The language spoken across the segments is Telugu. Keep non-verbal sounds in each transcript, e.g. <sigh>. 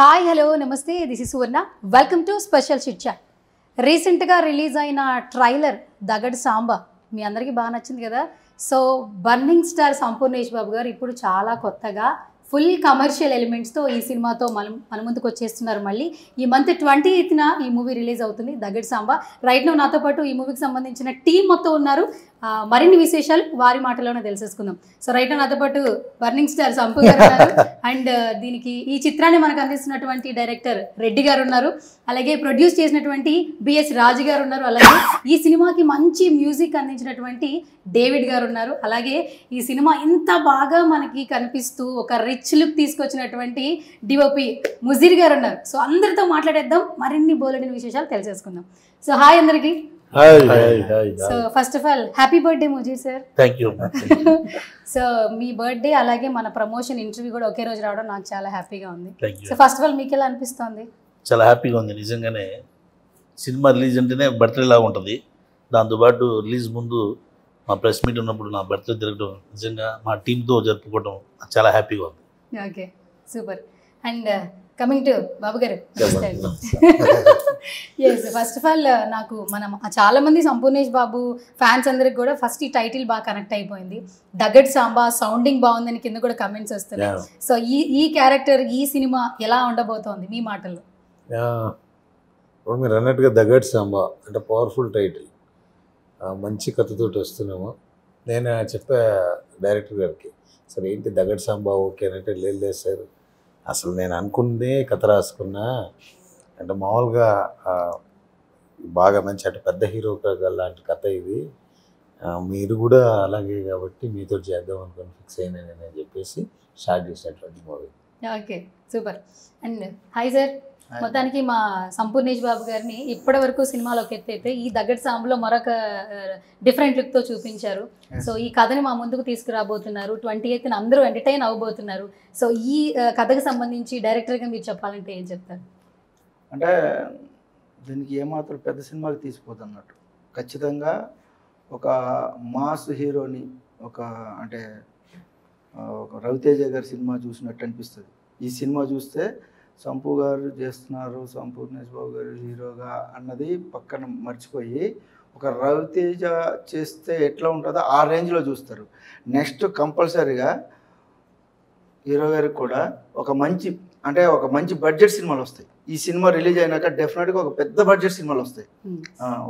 Hi hello namaste. This is Suvarna welcome to special chit chat రీసెంట్గా రిలీజ్ అయిన ట్రైలర్ దగడ్ సాంబా మీ అందరికీ బాగా నచ్చింది కదా? So burning star Sampoornesh Babu గారు ఇప్పుడు చాలా కొత్తగా ఫుల్ కమర్షియల్ ఎలిమెంట్స్తో ఈ సినిమాతో మన మన ముందుకు వచ్చేస్తున్నారు మళ్ళీ. ఈ మంత్ ట్వంటీ ఎయిత్న ఈ మూవీ రిలీజ్ అవుతుంది దగడ్ సాంబా రైట్ నో నాతో పాటు ఈ మూవీకి సంబంధించిన టీం మొత్తం ఉన్నారు. మరిన్ని విశేషాలు వారి మాటలోనే తెలిసేసుకుందాం. సో రైట్ నాతో పాటు బర్నింగ్ స్టార్ సంపు గారు అండ్ దీనికి ఈ చిత్రాన్ని మనకు అందిస్తున్నటువంటి డైరెక్టర్ రెడ్డి గారు ఉన్నారు. అలాగే ప్రొడ్యూస్ చేసినటువంటి బిఎస్ రాజు గారు ఉన్నారు. అలాగే ఈ సినిమాకి మంచి మ్యూజిక్ అందించినటువంటి డేవిడ్ గారు ఉన్నారు. అలాగే ఈ సినిమా ఇంత బాగా మనకి కనిపిస్తూ ఒక రిచ్ లుక్ తీసుకొచ్చినటువంటి డిఓపి ముజీర్ గారు ఉన్నారు. సో అందరితో మాట్లాడేద్దాం. మరిన్ని బోలెడిన విశేషాలు తెలిసేసుకుందాం. సో హాయ్ అందరికీ. So first of all happy birthday Mujeer sir thank you so me birthday అలాగే మన ప్రమోషన్ ఇంటర్వ్యూ కూడా ఒకే రోజు రావడం నాకు చాలా హ్యాపీగా ఉంది. సో ఫస్ట్ ఆఫ్ ఆల్ మీకు ఎలా అనిపిస్తుంది? చాలా హ్యాపీగా ఉంది. నిజంగానే సినిమా రిలీజ్ అంటేనే బర్త్డే లాగా ఉంటుంది. దాంతోపాటు రిలీజ్ ముందు మా ప్రెస్ మీట్ ఉన్నప్పుడు నా బర్త్డే జరగడం నిజంగా మా టీంతో జరుపుకోవడం చాలా హ్యాపీగా ఉంది. Okay super and coming to Babu గారు. ఎస్ ఫస్ట్ ఆఫ్ ఆల్ నాకు మనం చాలా మంది సంపూర్ణేష్ బాబు ఫ్యాన్స్ అందరికి కూడా ఫస్ట్ ఈ టైటిల్ బాగా కనెక్ట్ అయిపోయింది. దగడ్ సాంబా సౌండింగ్ బాగుందని కింద కూడా కమెంట్స్ వస్తున్నాయి. సో ఈ ఈ క్యారెక్టర్ ఈ సినిమా ఎలా ఉండబోతోంది మీ మాటల్లో. ఇప్పుడు మీరు అన్నట్టుగా దగడ్ సాంబా అంటే పవర్ఫుల్ టైటిల్ మంచి కథతోటి వస్తున్నాము. నేను చెప్పా డైరెక్టర్ గారికి సరే ఏంటి దగడ్ సాంబా ఓకే అంటే లేదు సార్. అసలు నేను అనుకుందే కథ రాసుకున్నా. అంటే మామూలుగా బాగా మంచి అంటే పెద్ద హీరో లాంటి కథ ఇది. మీరు కూడా అలాగే కాబట్టి మీతో చేద్దాం అనుకుని ఫిక్స్ అయినా చెప్పేసి స్టార్ట్ చేసినటువంటి movie. Okay super. And hi sir. మొత్తానికి మా సంపూర్ణేష్ బాబు గారిని ఇప్పటి వరకు సినిమాలో ఎత్తైతే ఈ దగ్గర సాంబులో మరొక డిఫరెంట్ లుక్తో చూపించారు. సో ఈ కథని మా ముందుకు తీసుకురాబోతున్నారు. ట్వంటీ ఎయిత్ అందరూ ఎంటర్టైన్ అవ్వబోతున్నారు సో ఈ కథకు సంబంధించి డైరెక్టర్గా మీరు చెప్పాలంటే ఏం చెప్తారు? అంటే దీనికి ఏమాత్రం పెద్ద సినిమాకి తీసిపోతున్నట్టు ఖచ్చితంగా ఒక మాస్ హీరోని ఒక అంటే ఒక రవితేజ గారి సినిమా చూసినట్టు అనిపిస్తుంది. ఈ సినిమా చూస్తే సంపు గారు చేస్తున్నారు సంపూర్ణేష్ బాబు గారు హీరోగా అన్నది పక్కన మర్చిపోయి ఒక రవితేజ చేస్తే ఎట్లా ఉంటుందో ఆ రేంజ్లో చూస్తారు. నెక్స్ట్ కంపల్సరీగా హీరో గారికి కూడా ఒక మంచి అంటే ఒక మంచి బడ్జెట్ సినిమాలు వస్తాయి. ఈ సినిమా రిలీజ్ అయినాక డెఫినెట్గా ఒక పెద్ద బడ్జెట్ సినిమాలు వస్తాయి.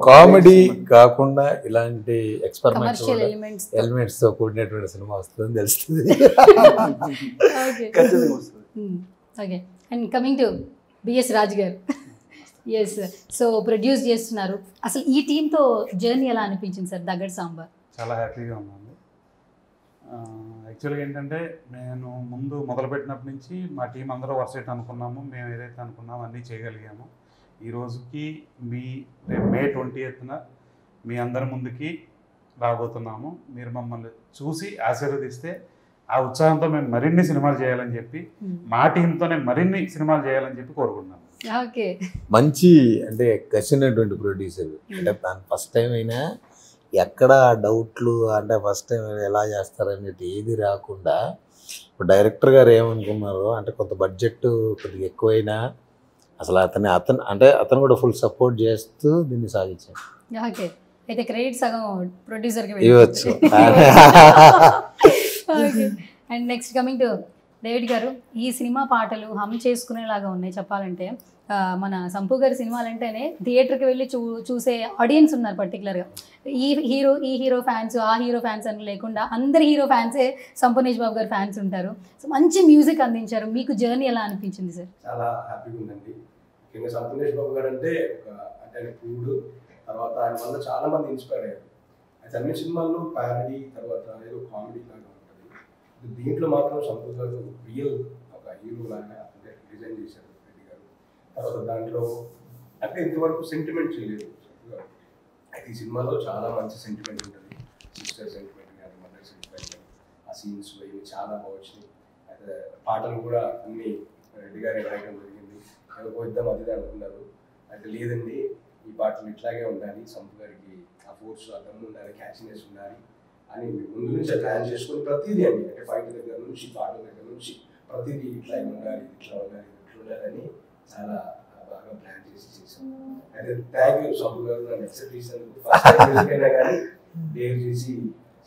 కామెడీ. కాకుండా ఇలాంటి ఎక్స్పెరిమెంట్స్ ఎలిమెంట్స్ ఎలిమెంట్స్తో కూడినటువంటి సినిమా వస్తుందని తెలుస్తుంది. <laughs> ఓకే ఖచ్చితంగా వస్తుంది. Okay and coming to BS Raj గారు ఎస్ సో ప్రొడ్యూస్ చేస్తున్నారు. అసలు ఈ టీంతో జర్నీ ఎలా అనిపించింది సార్ దగ్గర సాంబార్ చాలా హ్యాపీగా ఉన్నాను యాక్చువల్గా ఏంటంటే నేను ముందు మొదలుపెట్టినప్పటి నుంచి మా టీం అందరూ వర్సెట్ అనుకున్నాము. మేము ఏదైతే అనుకున్నామో అన్నీ చేయగలిగాము. ఈ రోజుకి మీ మే ట్వంటీ ఎయిత్న మీ అందరి ముందుకి రాబోతున్నాము. మీరు మమ్మల్ని చూసి ఆశీర్వదిస్తే ఆ ఉత్సాహంతో మేము మరిన్ని సినిమాలు చేయాలని చెప్పి మా టీంతోనే మరిన్ని సినిమాలు చేయాలని చెప్పి కోరుకుంటున్నాను. ఓకే. మంచి అంటే కసినటువంటి ప్రొడ్యూసర్ అంటే దాని ఫస్ట్ టైం అయినా ఎక్కడ డౌట్లు అంటే ఫస్ట్ టైం ఎలా చేస్తారనేది ఏది రాకుండా ఇప్పుడు డైరెక్టర్ గారు ఏమనుకున్నారు అంటే కొంత బడ్జెట్ కొద్దిగా ఎక్కువైనా అసలు అతని అతను అంటే అతను కూడా ఫుల్ సపోర్ట్ చేస్తూ దీన్ని సాగించాడు ఓకే. అయితే క్రెడిట్ సగం ప్రొడ్యూసర్కి ఇవ్వచ్చు. <laughs> <laughs> And next coming to David గారు ఈ సినిమా పాటలు హమ్ చేసుకునేలాగా ఉన్నాయి చెప్పాలంటే. మన సంపు గారి సినిమాలు అంటేనే థియేటర్కి వెళ్ళి చూ చూసే ఆడియన్స్ ఉన్నారు పర్టికులర్గా ఈ హీరో ఈ హీరో ఫ్యాన్స్ ఆ హీరో ఫ్యాన్స్ అని లేకుండా అందరి హీరో ఫ్యాన్సే సంపూర్ణేష్ బాబు గారి ఫ్యాన్స్ ఉంటారు. సో మంచి మ్యూజిక్ అందించారు. మీకు జర్నీ ఎలా అనిపించింది సార్? చాలా హ్యాపీగా ఉందండి. ముఖ్యంగా సంతోష్ బాబు గారు అంటే ఒక అంటే పూడు తర్వాత ఆయన వల్ల చాలా మంది ఇన్స్పైర్ అయ్యారు. అయితే అన్ని సినిమాల్లో ప్యారడీ తర్వాత ఏదో కామెడీ లాగా దీంట్లో మాత్రం సంతోష్ గారు రియల్ ఒక హీరో లాగా అంటే డిజైన్ చేశారు రెడ్డి గారు. తర్వాత దాంట్లో అంటే ఇంతవరకు సెంటిమెంట్ చేయలేదు. అయితే ఈ సినిమాలో చాలా మంచి సెంటిమెంట్ ఉంటుంది. సిస్టర్ సెంటిమెంట్ కానీ మదర్ సెంటిమెంట్ కానీ ఆ సీన్స్ ఇవి చాలా బాగా అయితే పాటలు కూడా అన్ని రెడ్డి గారే రాయడం జరిగింది. ఎవరికో ఇద్దాం అది అనుకున్నారు. అయితే లేదండి ఈ పాటలు ఇట్లాగే ఉండాలి. సంపు గారికి ఆ ఫోర్స్ ఆ దమ్ము ఉండాలి క్యాచినెస్ ఉండాలి. అని ముందు నుంచి ప్లాన్ చేసుకుని ప్రతిదీ అండి. అంటే ఫైట్ దగ్గర నుంచి పాటల దగ్గర నుంచి ప్రతిదీ ఇట్లా ఉండాలి ఇట్లా ఉండాలి ఇట్లా ఉండాలని చాలా బాగా ప్లాన్ చేసి చేసాం అయితే థ్యాంక్ యూ సబ్బు గారు నన్ను ఎక్సెప్ట్ చేసినందుకు ఫస్ట్ అయినా కానీ డేర్ చేసి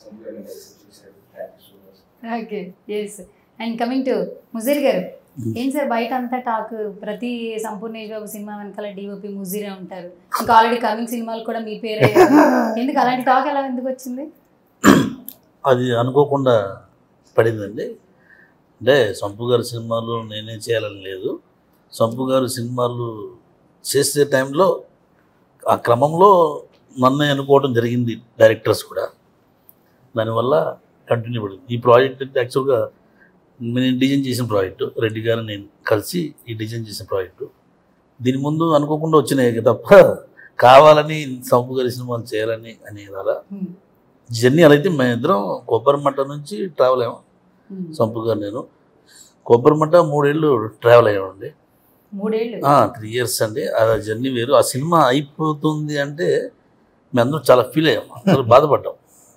సబ్బు గారు నన్ను ఎక్సెప్ట్ చేశారు. Thank you so much okay yes and coming to Mujeer గారు ఏం సార్ బయట అంతా టాక్ ప్రతి సంపూర్ణేష్ బాబు సినిమా వెనకాల డిఓపి ముజీరే ఉంటారు. ఇంకా ఆల్రెడీ కమింగ్ సినిమాలు కూడా మీ పేరే. <laughs> ఎందుకు అలాంటి టాక్ ఎలా ఎందుకు వచ్చింది? అది అనుకోకుండా పడిందండి. అంటే సంపు గారి సినిమాలు నేనే చేయాలని లేదు. సంపు గారు సినిమాలు చేసే టైంలో ఆ క్రమంలో నన్నే అనుకోవడం జరిగింది డైరెక్టర్స్ కూడా. దానివల్ల కంటిన్యూ పడింది. ఈ ప్రాజెక్ట్ అంటే యాక్చువల్గా నేను డిజైన్ చేసిన ప్రాజెక్టు. రెడ్డి గారు నేను కలిసి ఈ డిజైన్ చేసిన ప్రాజెక్టు. దీని ముందు అనుకోకుండా వచ్చినాయి తప్ప కావాలని సంపు గారి సినిమాలు చేయాలని అనేది అలా జర్నీ అలా అయితే మేము ఇద్దరం కొబ్బరిమట్ట నుంచి ట్రావెల్ అయ్యాం. సంపు గారు నేను. కొబ్బరిమట్ట మూడేళ్ళు ట్రావెల్ అయ్యామండి. త్రీ ఇయర్స్ అండి. ఆ జర్నీ వేరు. ఆ సినిమా అయిపోతుంది అంటే మేము అందరూ చాలా ఫీల్ అయ్యాం. అందరూ బాధపడ్డాం.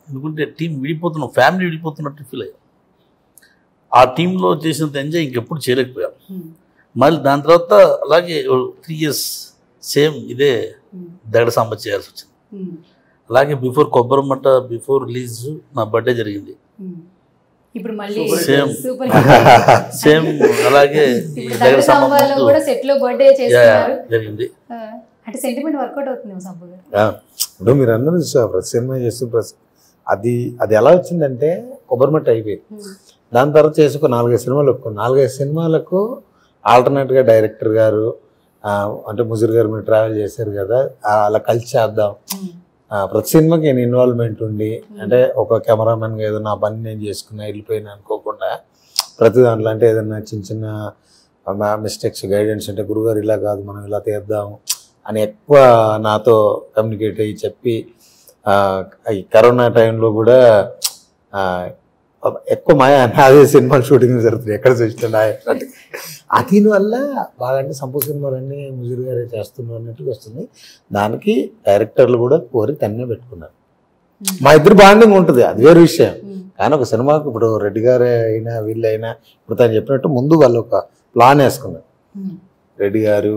ఎందుకంటే టీం విడిపోతున్నాం. ఫ్యామిలీ విడిపోతున్నట్టు ఫీల్ అయ్యాం. ఆ టీంలో చేసినంత ఎంజాయ్ ఇంకెప్పుడు చేయలేకపోయాం. మళ్ళీ దాని తర్వాత అలాగే త్రీ ఇయర్స్ సేమ్ ఇదే. దగడ సాంబ చేయాల్సి వచ్చింది. అలాగే బిఫోర్ కొబ్బరిమట్ట బిఫోర్ రిలీజ్ నా బర్త్డే జరిగింది. ఇప్పుడు మళ్ళీ Same. సూపర్ సేమ్ <laughs> అలాగే <laughs> దగ్గర కూడా సెట్లో బర్త్డే చేస్తున్నారు జరిగింది. అంటే సెంటిమెంట్ వర్కౌట్ అవుతుంది సంపు గారు? ఆ, ఇప్పుడు మీరు ప్రతి సినిమా చేస్తూ ప్రతి అది అది ఎలా వచ్చిందంటే కొబ్బరిమట్ట అయిపోయింది. దాని తర్వాత చేసి ఒక నాలుగైదు సినిమాలు ఒప్పుకున్నాం. నాలుగైదు సినిమాలకు ఆల్టర్నేట్గా డైరెక్టర్ గారు ఆ, అంటే ముజీర్ గారు మీరు ట్రావెల్ చేశారు కదా అలా కలిసి చేద్దాం. ప్రతి సినిమాకి నేను ఇన్వాల్వ్మెంట్ ఉండి అంటే ఒక కెమెరామెన్గా ఏదో నా పని నేను చేసుకున్నా వెళ్ళిపోయినా అనుకోకుండా ప్రతి దాంట్లో అంటే ఏదైనా చిన్న చిన్న మిస్టేక్స్ గైడెన్స్ అంటే గురుగారు ఇలా కాదు మనం ఇలా తీద్దాం అని ఎక్కువ నాతో కమ్యూనికేట్ అయ్యి చెప్పి ఈ కరోనా టైంలో కూడా ఎక్కువ మాయ అదే సినిమా షూటింగ్ జరుగుతుంది ఎక్కడ చూస్తున్నా దీని వల్ల బాగా అంటే సంపూ సినిమాలన్నీ ముజీర్ గారే చేస్తున్నారు అన్నట్టుగా వస్తుంది దానికి డైరెక్టర్లు కూడా కోరి తన్నే పెట్టుకున్నారు. మా ఇద్దరు బాండింగ్ ఉంటుంది అది వేరే విషయం. కానీ ఒక సినిమాకు ఇప్పుడు రెడ్డి గారే అయినా వీళ్ళు అయినా ఇప్పుడు తను చెప్పినట్టు ముందు వాళ్ళు ఒక ప్లాన్ వేసుకున్నారు. రెడ్డి గారు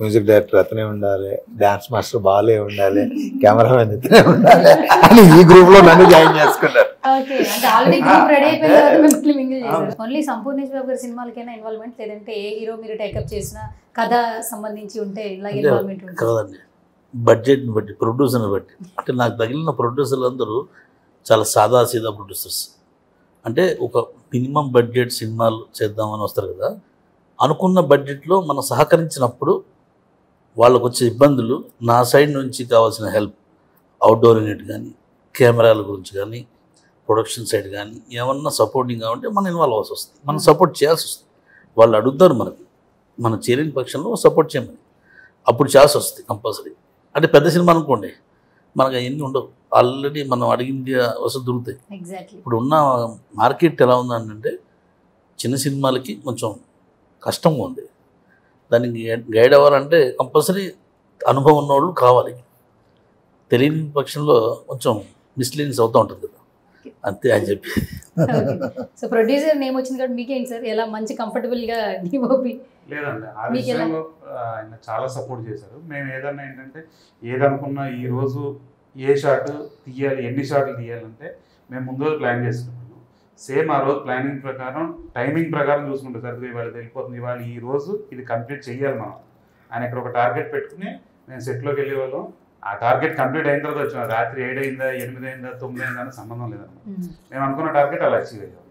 మ్యూజిక్ డైరెక్టర్ అతనే ఉండాలి డాన్స్ మాస్టర్ బాలే ఉండాలి కెమెరామెన్ ఇతనే ఉండాలి అని ఈ గ్రూప్లో నన్ను జాయిన్ చేసుకున్నారు ఓకే అంటే ఆల్రెడీ గ్రూప్ రెడీ అయిపోయిన తర్వాత ఓన్లీ సంపూర్ణేష్ బాబు గారి సినిమాలకైనా ఇన్వాల్వ్మెంట్ లేదంటే ఏ హీరో మీరు టేకప్ చేసిన కథ సంబంధించి ఉంటే ఇలా ఇన్వాల్వ్మెంట్ ఉంటుంది. కాదండి బడ్జెట్ని బట్టి ప్రొడ్యూసర్ని బట్టి. అంటే నాకు తగిలిన ప్రొడ్యూసర్లు అందరూ చాలా సాదా సీదా ప్రొడ్యూసర్స్ అంటే ఒక మినిమం బడ్జెట్ సినిమాలు చేద్దామని వస్తారు కదా అనుకున్న బడ్జెట్లో మనం సహకరించినప్పుడు వాళ్ళకు వచ్చే ఇబ్బందులు నా సైడ్ నుంచి కావాల్సిన హెల్ప్ అవుట్డోర్ యూనిట్ కానీ కెమెరాల గురించి కానీ ప్రొడక్షన్ సైడ్ కానీ ఏమన్నా సపోర్టింగ్ కావాలంటే మనం ఇన్వాల్వ్ అవ్వాల్సి వస్తుంది. మనం సపోర్ట్ చేయాల్సి వస్తుంది. వాళ్ళు అడుగుతారు మనకి మనం చేయలేని పక్షంలో సపోర్ట్ చేయమని. అప్పుడు చేయాల్సి వస్తుంది కంపల్సరీ. అంటే పెద్ద సినిమా అనుకోండి మనకు అవన్నీ ఉండవు. ఆల్రెడీ మనం అడిగింది వసతి దొరుకుతాయి. ఎగ్జాక్ట్లీ ఇప్పుడు ఉన్న మార్కెట్ ఎలా ఉందంటే చిన్న సినిమాలకి కొంచెం కష్టంగా ఉంది. దానికి గైడ్ అవ్వాలంటే కంపల్సరీ అనుభవం ఉన్నవాళ్ళు కావాలి. తెలియని పక్షంలో కొంచెం మిస్లీనింగ్స్ అవుతూ ఉంటుంది కదా. అంతే అని చెప్పి. సో ప్రొడ్యూసర్ నేమ్ వచ్చింది కాబట్టి మీకేంటి సార్? ఎలా మంచి కంఫర్టబుల్గా డిఓపి లేదండి ఆ? విషయంలో ఆయన చాలా సపోర్ట్ చేశారు. మేము ఏదన్నా ఏంటంటే ఏదనుకున్నా ఈ రోజు ఏ షాట్ తీయాలి ఎన్ని షాట్లు తీయాలంటే మేము ముందు రోజు ప్లాన్ చేసుకుంటాము సేమ్ ఆ రోజు ప్లానింగ్ ప్రకారం టైమింగ్ ప్రకారం చూసుకుంటాం సార్ ఇవాళ వెళ్ళిపోతుంది. ఇవాళ ఈ రోజు ఇది కంప్లీట్ చేయాలి మనం. ఆయన ఇక్కడ ఒక టార్గెట్ పెట్టుకుని నేను సెట్లోకి వెళ్ళే వాళ్ళం ఆ టార్గెట్ కంప్లీట్ అయిన తర్వాత వచ్చిన రాత్రి ఏడు అయిందా ఎనిమిది అయిందా తొమ్మిది అయిందా అని సంబంధం లేదన్నమాట. మేము. అనుకున్న టార్గెట్ అలా అచీవ్ అయ్యాం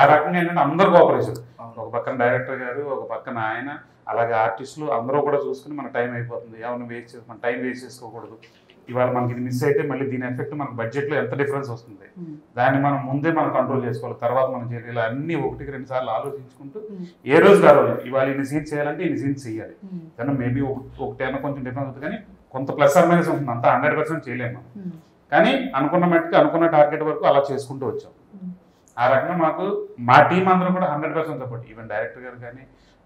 ఆ రకంగా ఏంటంటే అందరు కోఆపరేషన్ ఒక పక్కన డైరెక్టర్ గారు ఒక పక్కన ఆయన అలాగే ఆర్టిస్టులు అందరూ కూడా చూసుకుని మన టైం అయిపోతుంది. ఎవరిని వేస్ట్ చేసి మన టైం వేస్ట్ చేసుకోకూడదు. ఇవాళ మనకి ఇది మిస్ అయితే మళ్ళీ దీని ఎఫెక్ట్ మనకు బడ్జెట్లో ఎంత డిఫరెన్స్ వస్తుంది? దాన్ని మనం ముందే మనం కంట్రోల్ చేసుకోవాలి. తర్వాత మనం చేయాలి. ఇలా అన్ని ఒకటికి రెండు సార్లు ఆలోచించుకుంటూ ఏ రోజు రోజు ఇవాళ ఇన్ని సీన్స్ చేయాలంటే ఇన్ని సీన్స్ చేయాలి. కానీ మేబీ ఒకటైనా కొంచెం డిఫరెన్స్ అవుతుంది. కానీ కొంత ప్లస్ ఆర్ మైనస్ ఉంటుంది. అంతా హండ్రెడ్ పర్సెంట్ చేయలేము మనం. కానీ అనుకున్న మట్టుకు అనుకున్న టార్గెట్ వరకు అలా చేసుకుంటూ వచ్చాం. ఆ రకంగా మాకు మా టీం అందరూ కూడా hundred percent support even director గారు కానీ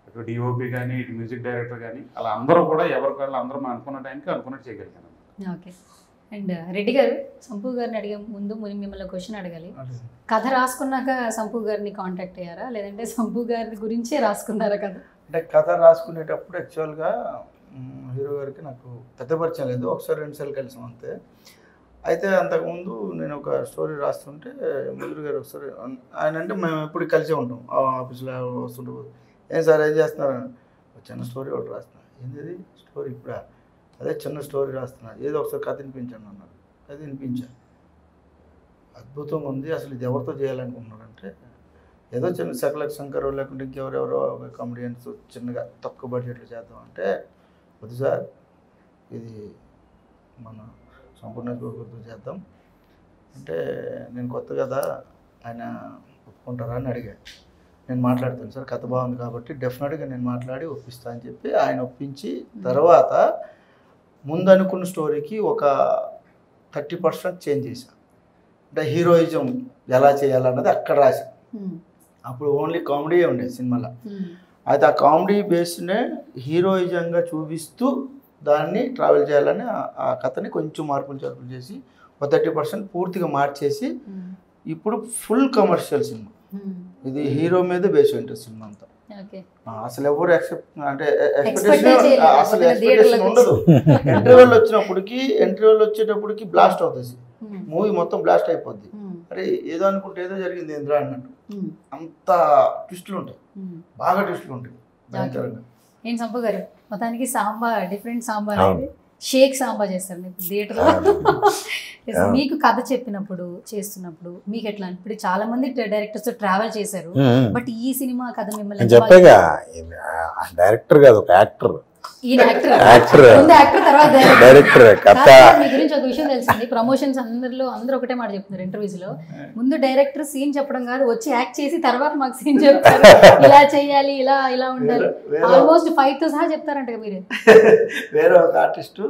ఇటు డిఓపి కానీ ఇటు మ్యూజిక్ డైరెక్టర్ కానీ అలా అందరూ కూడా ఎవరికి వాళ్ళు అందరూ మనం అనుకున్న టైంకి అనుకున్నట్టు చేయగలిగాను ఓకే. అండ్ రెడ్డి గారు సంపు గారిని అడిగే ముందు ముందు మిమ్మల్ని క్వశ్చన్ అడగాలి. కథ రాసుకున్నాక సంపు గారిని కాంటాక్ట్ అయ్యారా? లేదంటే సంపు గారి గురించే రాసుకున్నారా కథ? అంటే కథ రాసుకునేటప్పుడు యాక్చువల్గా మ్, హీరో గారికి నాకు పెద్ద పరిచయం లేదు. ఒకసారి రెండు సార్లు కలిసాం అంతే. అయితే అంతకుముందు నేను ఒక స్టోరీ రాస్తుంటే ముదురు గారు ఒకసారి ఆయన అంటే మేము ఎప్పుడు కలిసే ఉంటాం. ఆ ఆఫీస్లో వస్తుంటే ఏం సార్ ఏం చేస్తున్నారు? ఒక చిన్న స్టోరీ ఒకటి రాస్తున్నా. ఏంటిది స్టోరీ ఇప్పుడా? అదే చిన్న స్టోరీ రాస్తున్నా. ఏదో ఒకసారి కథ వినిపించండి అన్నారు. కథ వినిపించాను అద్భుతంగా ఉంది. అసలు ఇది ఎవరితో చేయాలనుకుంటున్నారంటే ఏదో చిన్న సకల శంకర్ లేకుంటే ఇంకెవరెవరో కామెడియన్స్ చిన్నగా తక్కువ బడ్జెట్లో చేద్దాం అంటే వద్దు సార్ ఇది మన సంపూర్ణ గురుతో చేద్దాం. అంటే నేను కొత్త కదా ఆయన ఒప్పుకుంటారా అని అడిగాను నేను మాట్లాడతాను సార్ కథ బాగుంది కాబట్టి డెఫినెట్గా నేను మాట్లాడి ఒప్పిస్తా అని చెప్పి ఆయన ఒప్పించి తర్వాత ముందు అనుకున్న స్టోరీకి ఒక థర్టీ పర్సెంట్ చేంజ్ చేశాను అంటే హీరోయిజం ఎలా చేయాలన్నది అక్కడ రాశాను అప్పుడు ఓన్లీ కామెడీయే ఉండేది సినిమాలో. అయితే ఆ కామెడీ బేస్నే హీరోయిజంగా చూపిస్తూ దాన్ని ట్రావెల్ చేయాలని ఆ- కథని కొంచెం మార్పులు చేర్పులు చేసి ఒక థర్టీ పర్సెంట్ పూర్తిగా మార్చేసి ఉమ్, ఇప్పుడు ఫుల్ కమర్షియల్ సినిమా. ఉమ్, ఇది హీరో మీద బేస్ ఉంటుంది సినిమా అంతా. అసలు ఎవరు ఎక్సెప్ట్ అంటే ఎక్స్పెక్టేషన్. అసలు ఎక్స్పెక్టేషన్ ఉండదు. ఇంటర్వెల్ వచ్చినప్పటికి ఇంటర్వెల్ వచ్చేటప్పటికి బ్లాస్ట్ అవుతుంది. మూవీ మొత్తం బ్లాస్ట్ అయిపోద్ది. అరే ఏదో అనుకుంటే ఏదో జరిగింది ఏంద్రా అన్నట్టు. అంత ట్విస్టులు ఉంటాయి. బాగా ట్విస్టులు ఉంటాయి. భయంకరంగా. ఏం సంపు గారు? మొత్తానికి సాంబా డిఫరెంట్ సాంబార్ షేక్ సాంబా చేస్తారు మీకు థియేటర్లో. <laughs> మీకు కథ చెప్పినప్పుడు చేస్తున్నప్పుడు మీకు ఎట్లా ఇప్పుడు చాలా మంది డైరెక్టర్స్ ట్రావెల్ చేశారు. బట్ ఈ సినిమా కథ మిమ్మల్ని చెప్పాగా డైరెక్టర్ కాదు ఒక యాక్టర్ ఈయన యాక్టర్ యాక్టర్. ముందు యాక్టర్ తర్వాత డైరెక్టర్ కథ. మీ గురించి ఒక విషయం తెలిసింది. ప్రమోషన్స్ అందరిలో అందరూ ఒకటే మాట చెప్తున్నారు ఇంటర్వ్యూస్లో ముందు డైరెక్టర్ సీన్ చెప్పడం కాదు వచ్చి యాక్ట్ చేసి తర్వాత మాకు సీన్ చెప్తారు. ఇలా చేయాలి ఇలా ఇలా ఉండాలి. ఆల్మోస్ట్ ఫైట్తో సహా చెప్తారంట మీరు. <laughs> వేరే ఒక ఆర్టిస్టు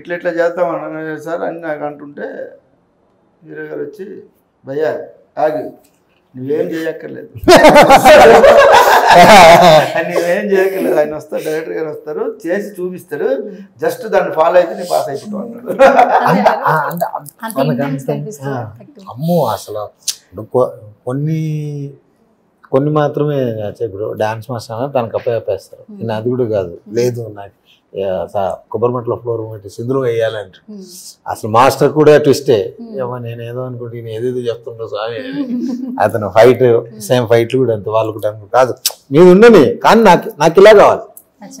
ఇట్లా ఇట్లా అన్న సార్ అని నాకు అంటుంటే హీరో గారు వచ్చి భయ్యా ఆగి. నువ్వేం చేయక్కర్లేదు. <laughs> నువ్వేం చేయక్కర్లేదు. ఆయన వస్తారు డైరెక్టర్ గారు వస్తారు చేసి చూపిస్తారు. జస్ట్ దాన్ని ఫాలో అయితే నేను పాస్ అయిపోతావు అన్నాడు. అమ్మో అసలు కొన్ని కొన్ని మాత్రమే. ఇప్పుడు డాన్స్ మాస్టర్ తనకు Hmm. నేను అది కూడా కాదు. లేదు నాకు. యా, సా- కొబ్బరి మట్ల ఫ్లోర్ పెట్టి సింధులు వేయాలంట. అసలు మాస్టర్ కూడా ట్విస్టే. ఏమో నేను ఏదో అనుకుంటే నేను ఏదేదో చెప్తుంటా స్వామి. అతను ఫైట్ సేమ్ ఫైట్లు కూడా అంత. వాళ్ళు కూడా కాదు మీరు ఉండని కానీ నాకు నాకు ఇలా కావాలి.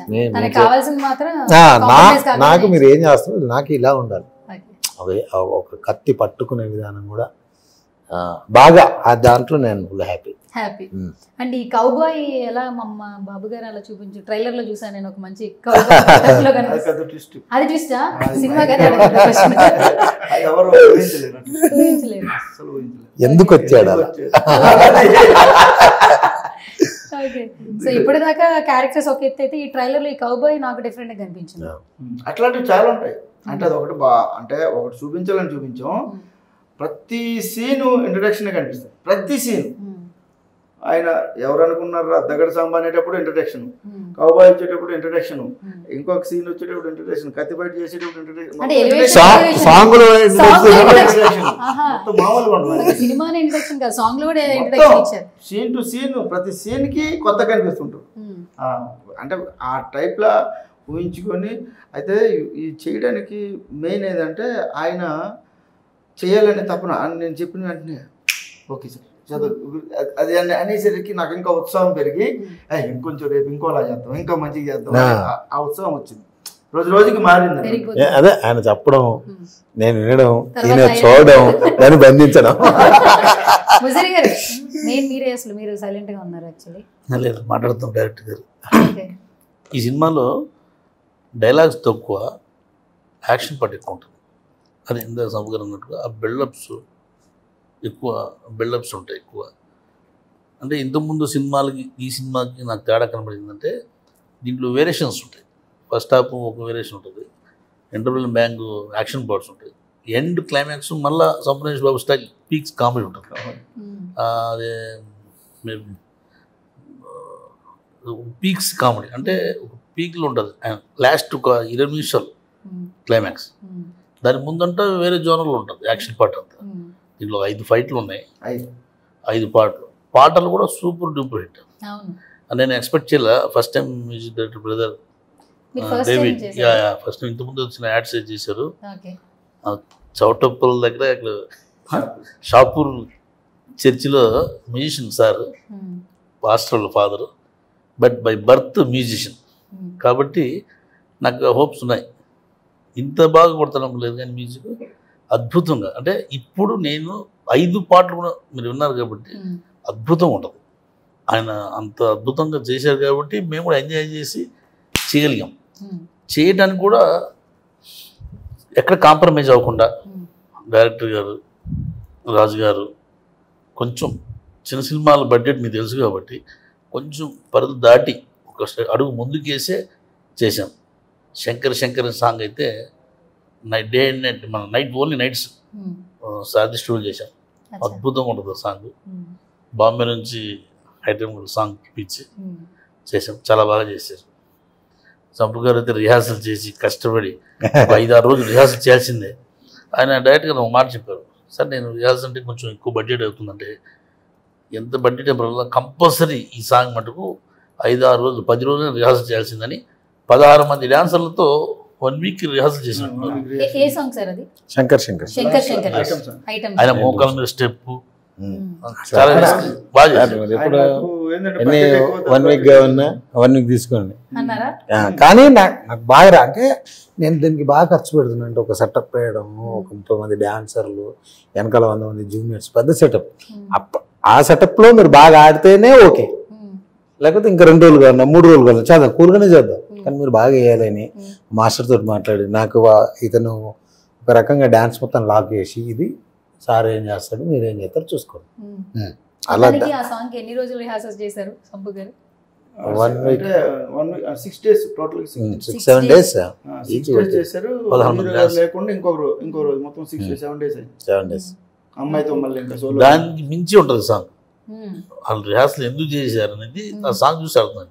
నేను నాకు మీరు ఏం చేస్తున్నారు? నాకు ఇలా ఉండాలి. ఒక కత్తి పట్టుకునే విధానం కూడా బాగా ఆ దాంట్లో నేను ఫుల్ హ్యాపీ హ్యాపీ. అండ్ ఈ కౌబాయ్ ఎలా మా అమ్మ బాబు గారు అలా చూపించు ట్రైలర్లో చూసాను నేను ఒక మంచి అది కనిపిస్తుంది. పెద్ద ట్విస్ట్ అది ట్విస్టా అది- సినిమా ఎందుకు వచ్చాడు అలా? ఓకే సో ఇప్పటిదాకా క్యారెక్టర్స్ ఒక ఎత్తు అయితే ఈ ట్రైలర్లో ఈ కౌబాయ్ నాకు డిఫరెంట్గా కనిపించింది. అట్లాంటివి చాలా ఉంటాయి. అంటే అది ఒకటి బా అంటే ఒకటి చూపించాలని చూపించాం. Mm. ప్రతి సీను ఇంట్రడక్షన్ కనిపిస్తుంది. ప్రతి సీన్. ఆయన ఎవరు అనుకున్నారా దగ్గర సాంబ అనేటప్పుడు ఇంట్రడక్షన్. కౌబాయ్ వచ్చేటప్పుడు ఇంట్రడక్షన్ Mm. ఇంకొక సీన్ వచ్చేటప్పుడు ఇంట్రడక్షన్ కత్తి బయట చేసేటప్పుడు ఇంట్రడక్షన్లో లో <laughs> లో సీన్ టు సీన్ ప్రతి సీన్కి కొత్త కనిపిస్తుంటారు Mm. ఆ, అంటే ఆ టైప్లో ఊహించుకొని అయితే ఈ చేయడానికి మెయిన్ ఏంటంటే ఆయన చేయాలని తపన. అని నేను చెప్పిన వెంటనే. Okay sir. చదువు. అది అని అనేసరికి నాకు ఇంకా ఉత్సాహం పెరిగి "ఏయ్, ఇంకొంచెం రేపు ఇంకోలా చేద్దాం ఇంకా మంచిగా చేద్దాం ఆ. ఉత్సాహం వచ్చింది. రోజు రోజుకి మారింది అదే. ఆయన చెప్పడం Mm. నేను వినడం ఈయన చూడడం <laughs> దాన్ని బంధించడం. ముజరి గారు నేను మీరే అసలు మీరు సైలెంట్గా ఉన్నారు యాక్చువల్లీ లేదు మాట్లాడుతాం డైరెక్టర్ గారు. ఈ సినిమాలో డైలాగ్స్ తక్కువ యాక్షన్ పార్ట్ ఎక్కువ ఉంటుంది. అది ఇందాక సంపగారు అన్నట్టుగా ఆ బిల్డప్స్ ఎక్కువ బిల్డప్స్ ఉంటాయి ఎక్కువ. అంటే ఇంతకుముందు సినిమాలకి ఈ సినిమాకి నాకు తేడా కనబడిందంటే దీంట్లో వేరియేషన్స్ ఉంటాయి. ఫస్ట్ హాఫ్ ఒక వేరియేషన్ ఉంటుంది. ఇంటర్వెల్ బ్యాంక్ యాక్షన్ పార్ట్స్ ఉంటాయి. ఎండ్ క్లైమాక్స్ మళ్ళీ Sampoornesh Babu style peaks comedy ఉంటుంది. అదే పీక్స్ కామెడీ. అంటే ఒక పీక్లో ఉంటుంది. లాస్ట్ ఒక ఇరవై నిమిషాలు క్లైమాక్స్. దాని ముందంతా వేరే జోనర్లో ఉంటుంది యాక్షన్ పార్ట్ అంతా. దీంట్లో ఐదు ఫైట్లు ఉన్నాయి. ఐదు. పాటలు. పాటలు కూడా సూపర్ డూపర్ హిట్. అవును. నేను ఎక్స్పెక్ట్ చేయలే. First time music director brother మీరు ఫస్ట్ టైం డేవిడ్ ఇంతకుముందు వచ్చిన యాడ్స్ చేశారు? ఓకే. చౌటప్పల దగ్గర ఇక్కడ షాపూర్ చర్చిలో musician sir pastor father but by birth musician. కాబట్టి నాకు హోప్స్ ఉన్నాయి. ఇంత బాగా కొడతాం లేదు కానీ మ్యూజిక్. అద్భుతంగా. అంటే ఇప్పుడు నేను ఐదు పాటలు కూడా మీరు విన్నారు కాబట్టి ఉమ్, అద్భుతంగా ఉంటుంది ఆయన అంత అద్భుతంగా చేశారు కాబట్టి మేము కూడా ఎంజాయ్ చేసి చేయగలిగాం. చేయడానికి కూడా ఎక్కడ కాంప్రమైజ్ అవ్వకుండా డైరెక్టర్ గారు రాజు గారు కొంచెం చిన్న సినిమాల బడ్జెట్ మీకు తెలుసు కాబట్టి కొంచెం పరిధి దాటి ఒక అడుగు ముందుకేసే చేశాం. శంకర్ శంకర్ సాంగ్ అయితే నైట్ డే అండ్ నైట్ మన నైట్ ఓన్లీ నైట్స్ సాది స్టూడియో చేశాం. అద్భుతంగా ఉంటుంది ఆ సాంగ్ బాంబే నుంచి హైదరాబాద్ సాంగ్ పిచ్చి. ఉమ్, చేసాం చాలా బాగా చేశారు. సంపు గారు అయితే రిహార్సల్ చేసి కష్టపడి ఒక ఐదు ఆరు రోజులు రిహార్సల్ చేయాల్సిందే. ఆయన డైరెక్ట్గా ఒక మాట చెప్పారు. సార్ నేను రిహార్సల్ అంటే కొంచెం ఎక్కువ బడ్జెట్ అవుతుందంటే ఎంత బడ్జెట్ కంపల్సరీ ఈ సాంగ్ మటుకు ఐదు ఆరు రోజులు పది రోజులు రిహార్సల్ చేయాల్సిందని పదహారు మంది డాన్సర్లతో వన్ వీక్ రిహార్సల్ చేసినట్టు ఏ- ఏ సాంగ్ సార్ అది? శంకర్ శంకర్. శంకర్ శంకర్. ఆయన మోకాల మీద స్టెప్ ఉమ్. చాలా risk. బాగా వన్ వీక్. ఉన్నా వన్ వీక్ తీసుకోండి. కానీ నాకు నాకు బాగా రా- అంటే నేను దీనికి బాగా ఖర్చు పెడుతున్నా. అంటే ఒక సెటప్ వేయడము ఒక ముప్పై మంది డాన్సర్లు వెనకాల వంద మంది జూనియర్స్ పెద్ద సెటప్ ఆ సెటప్లో మీరు బాగా ఆడితేనే ఓకే. లేకపోతే ఇంకా రెండు రోజులు కాదు మూడు రోజులు కాదు చేద్దాం కూల్గానే చేద్దాం. కానీ మీరు బాగా వేయాలని మాస్టర్ తోటి మాట్లాడి నాకు వా- ఇతను ఒక రకంగా డ్యాన్స్ మొత్తం లాక్ చేసి ఇది సార్ ఏం చేస్తాడు మీరు ఏం చేస్తారు చూసుకోండి. అలా మొత్తానికి ఆ సాంగ్ ఎన్ని రోజులు రిహార్సల్స్ చేశారు Sampu garu? One week. Six days total six seven days. Days six days. చేశారు. లేకుండా ఇంకో రోజు ఇంకో రోజు మొత్తం six. Seven days seven days అమ్మాయితో మళ్ళీ ఇంకా సోలో దానికి మించి ఉంటుంది సాంగ్ వాళ్ళు రిహార్సల్ ఎందుకు చేశారు అనేది ఆ సాంగ్ చూసి అర్థం.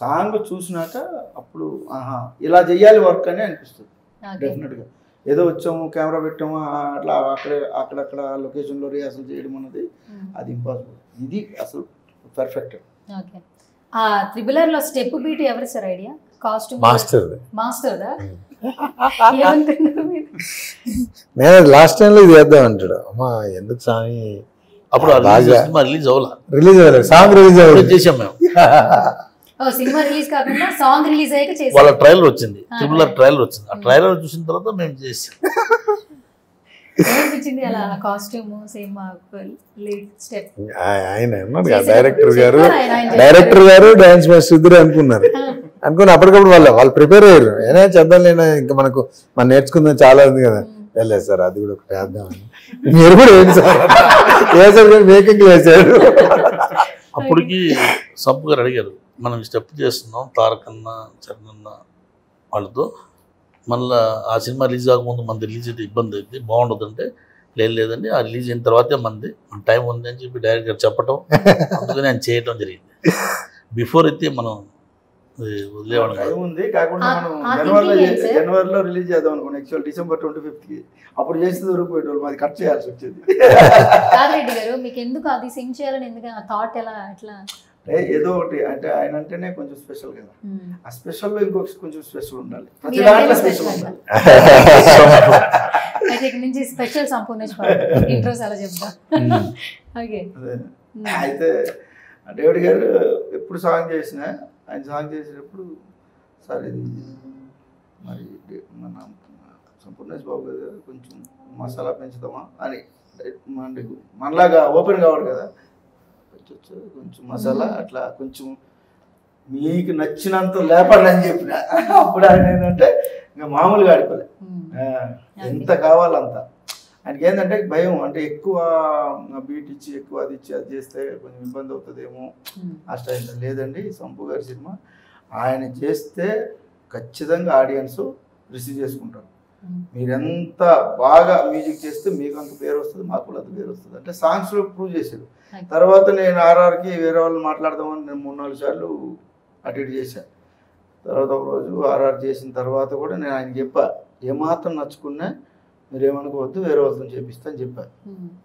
సాంగ్ చూసినాక అప్పుడు ఆహా ఇలా చెయ్యాలి వర్క్ అని అనిపిస్తుంది. ఓకే. డెఫినెట్గా. ఏదో వచ్చాము కెమెరా పెట్టాము అట్లా అక్కడ అక్కడక్కడ లొకేషన్లో రిహార్సల్ చేయడం అన్నది అది ఇంపాసిబుల్ ఇది అసలు పర్ఫెక్ట్ ఓకే. ఆ త్రిబులర్లో స్టెప్ బీట్ ఎవరు sir idea costume master master దా. ఏమనుకున్నారు మీరు? నేను లాస్ట్ టైంలో ఇది చేద్దాం అంటాడు అమ్మా ఎందుకు స్వామి? అప్పుడు సినిమా రిలీజ్ అవ్వాల. రిలీజ్ అవ్వలేదు. సాంగ్ రిలీజ్ అవ్వలేదు. చేసాం మేము. ఓ సినిమా రిలీజ్ కాకుండా సాంగ్ రిలీజ్ అయ్యాక వాళ్ళ ట్రైలర్ వచ్చింది. ట్రిపుల్ ఆర్ ట్రైలర్ వచ్చింది. ఆ ట్రైలర్ చూసిన తర్వాత మేము చేసాం. ఆయన చేసేటప్పుడు డైరెక్టర్ గారు. డైరెక్టర్ గారు డాన్స్ మాస్టర్ ఇద్దరు అనుకున్నారు. అనుకుని అప్పటికప్పుడు వాళ్ళు వాళ్ళు ప్రిపేర్ అయ్యారు. ఏనా చేద్దాం లేనా ఇంకా మనకు మనం నేర్చుకుందాం చాలా ఉంది కదా. లేదు సార్ అది కూడా ఒకటి వేద్దామని మీరు కూడా ఏంటి సార్? వేసారు కానీ మేకింగ్ వేసాడు అప్పటికి సంపు గారు అడిగారు మనం స్టెప్ చేస్తున్నాం తారకన్న చరణన్న వాళ్ళతో. మళ్ళా ఆ సినిమా రిలీజ్ కాకముందు మనది రిలీజ్ అయితే ఇబ్బంది అయితే బాగుండదు అంటే లేదు లేదండి ఆ రిలీజ్ అయిన తర్వాతే మంది మన టైం ఉంది అని చెప్పి డైరెక్ట్ గారు చెప్పటం అందుకని ఆయన చేయటం జరిగింది. బిఫోర్ అయితే మనం ఇది వదిలేవాళ్ళం టైం కాదు. ఉంది కాకుండా మనం జనవరిలో? జనవరిలో రిలీజ్ చేద్దాం అనుకున్నాం. యాక్చువల్ డిసెంబర్ ట్వంటీ ఫిఫ్త్కి అప్పుడు చేస్తే దొరికిపోయేటోళ్ళు మాది కట్ చేయాల్సి వచ్చేది. కాదిరెడ్డి గారు మీకు ఎందుకు అది సింగ్ చేయాలని ఎందుకు? ఆ థాట్ ఎలా ఎట్లా? ఏ, ఏదో ఒకటి. అంటే ఆయన అంటేనే కొంచెం స్పెషల్ కదా. ఆ స్పెషల్లో ఇంకొక కొంచెం స్పెషల్ ఉండాలి. ప్రతి దాంట్లో స్పెషల్. ఉండాలి. అయితే ఇక్కడ నుంచి స్పెషల్ సంపూర్ణేష్ ఇంట్రోస్ అలా చెప్తా. ఓకే. అదే. అయితే డేవిడ్ గారు ఎప్పుడు సాంగ్ చేసినా ఆయన సాంగ్ చేసేటప్పుడు సార్ ఇది మరి మన సంపూర్ణేష్ బాబు గారు కొంచెం మసాలా పెంచుదామా అని మన మనలాగా ఓపెన్ కావడు కదా. కొంచెం కొంచెం మసాలా అట్లా కొంచెం మీకు నచ్చినంత లేపండి అని చెప్పిన. అప్పుడు ఆయన ఏంటంటే ఇంకా మామూలుగా ఆడిపోలే ఎంత కావాలంత. ఆయనకి ఏంటంటే భయం అంటే ఎక్కువ బీట్ ఇచ్చి ఎక్కువ అది ఇచ్చి అది చేస్తే కొంచెం ఇబ్బంది అవుతుందేమో ఆ స్టైల్లో లేదండి సంపు గారి సినిమా. ఆయన చేస్తే ఖచ్చితంగా ఆడియన్స్ రిసీవ్ చేసుకుంటారు. మీరు ఎంత బాగా మ్యూజిక్ చేస్తే మీకు అంత పేరు వస్తుంది మాకు కూడా అంత పేరు వస్తుంది అంటే సాంగ్స్లో ప్రూవ్ చేశారు. తర్వాత నేను ఆర్ఆర్కి వేరే వాళ్ళు మాట్లాడదామని నేను మూడు నాలుగు సార్లు అటు ఇటు చేశాను తర్వాత ఒక రోజు ఆర్ఆర్ చేసిన తర్వాత కూడా నేను ఆయన చెప్పా ఏమాత్రం నచ్చుకున్నా మీరు ఏమనుకోవద్దు వేరే వాళ్ళతో చేపిస్తా అని చెప్పా.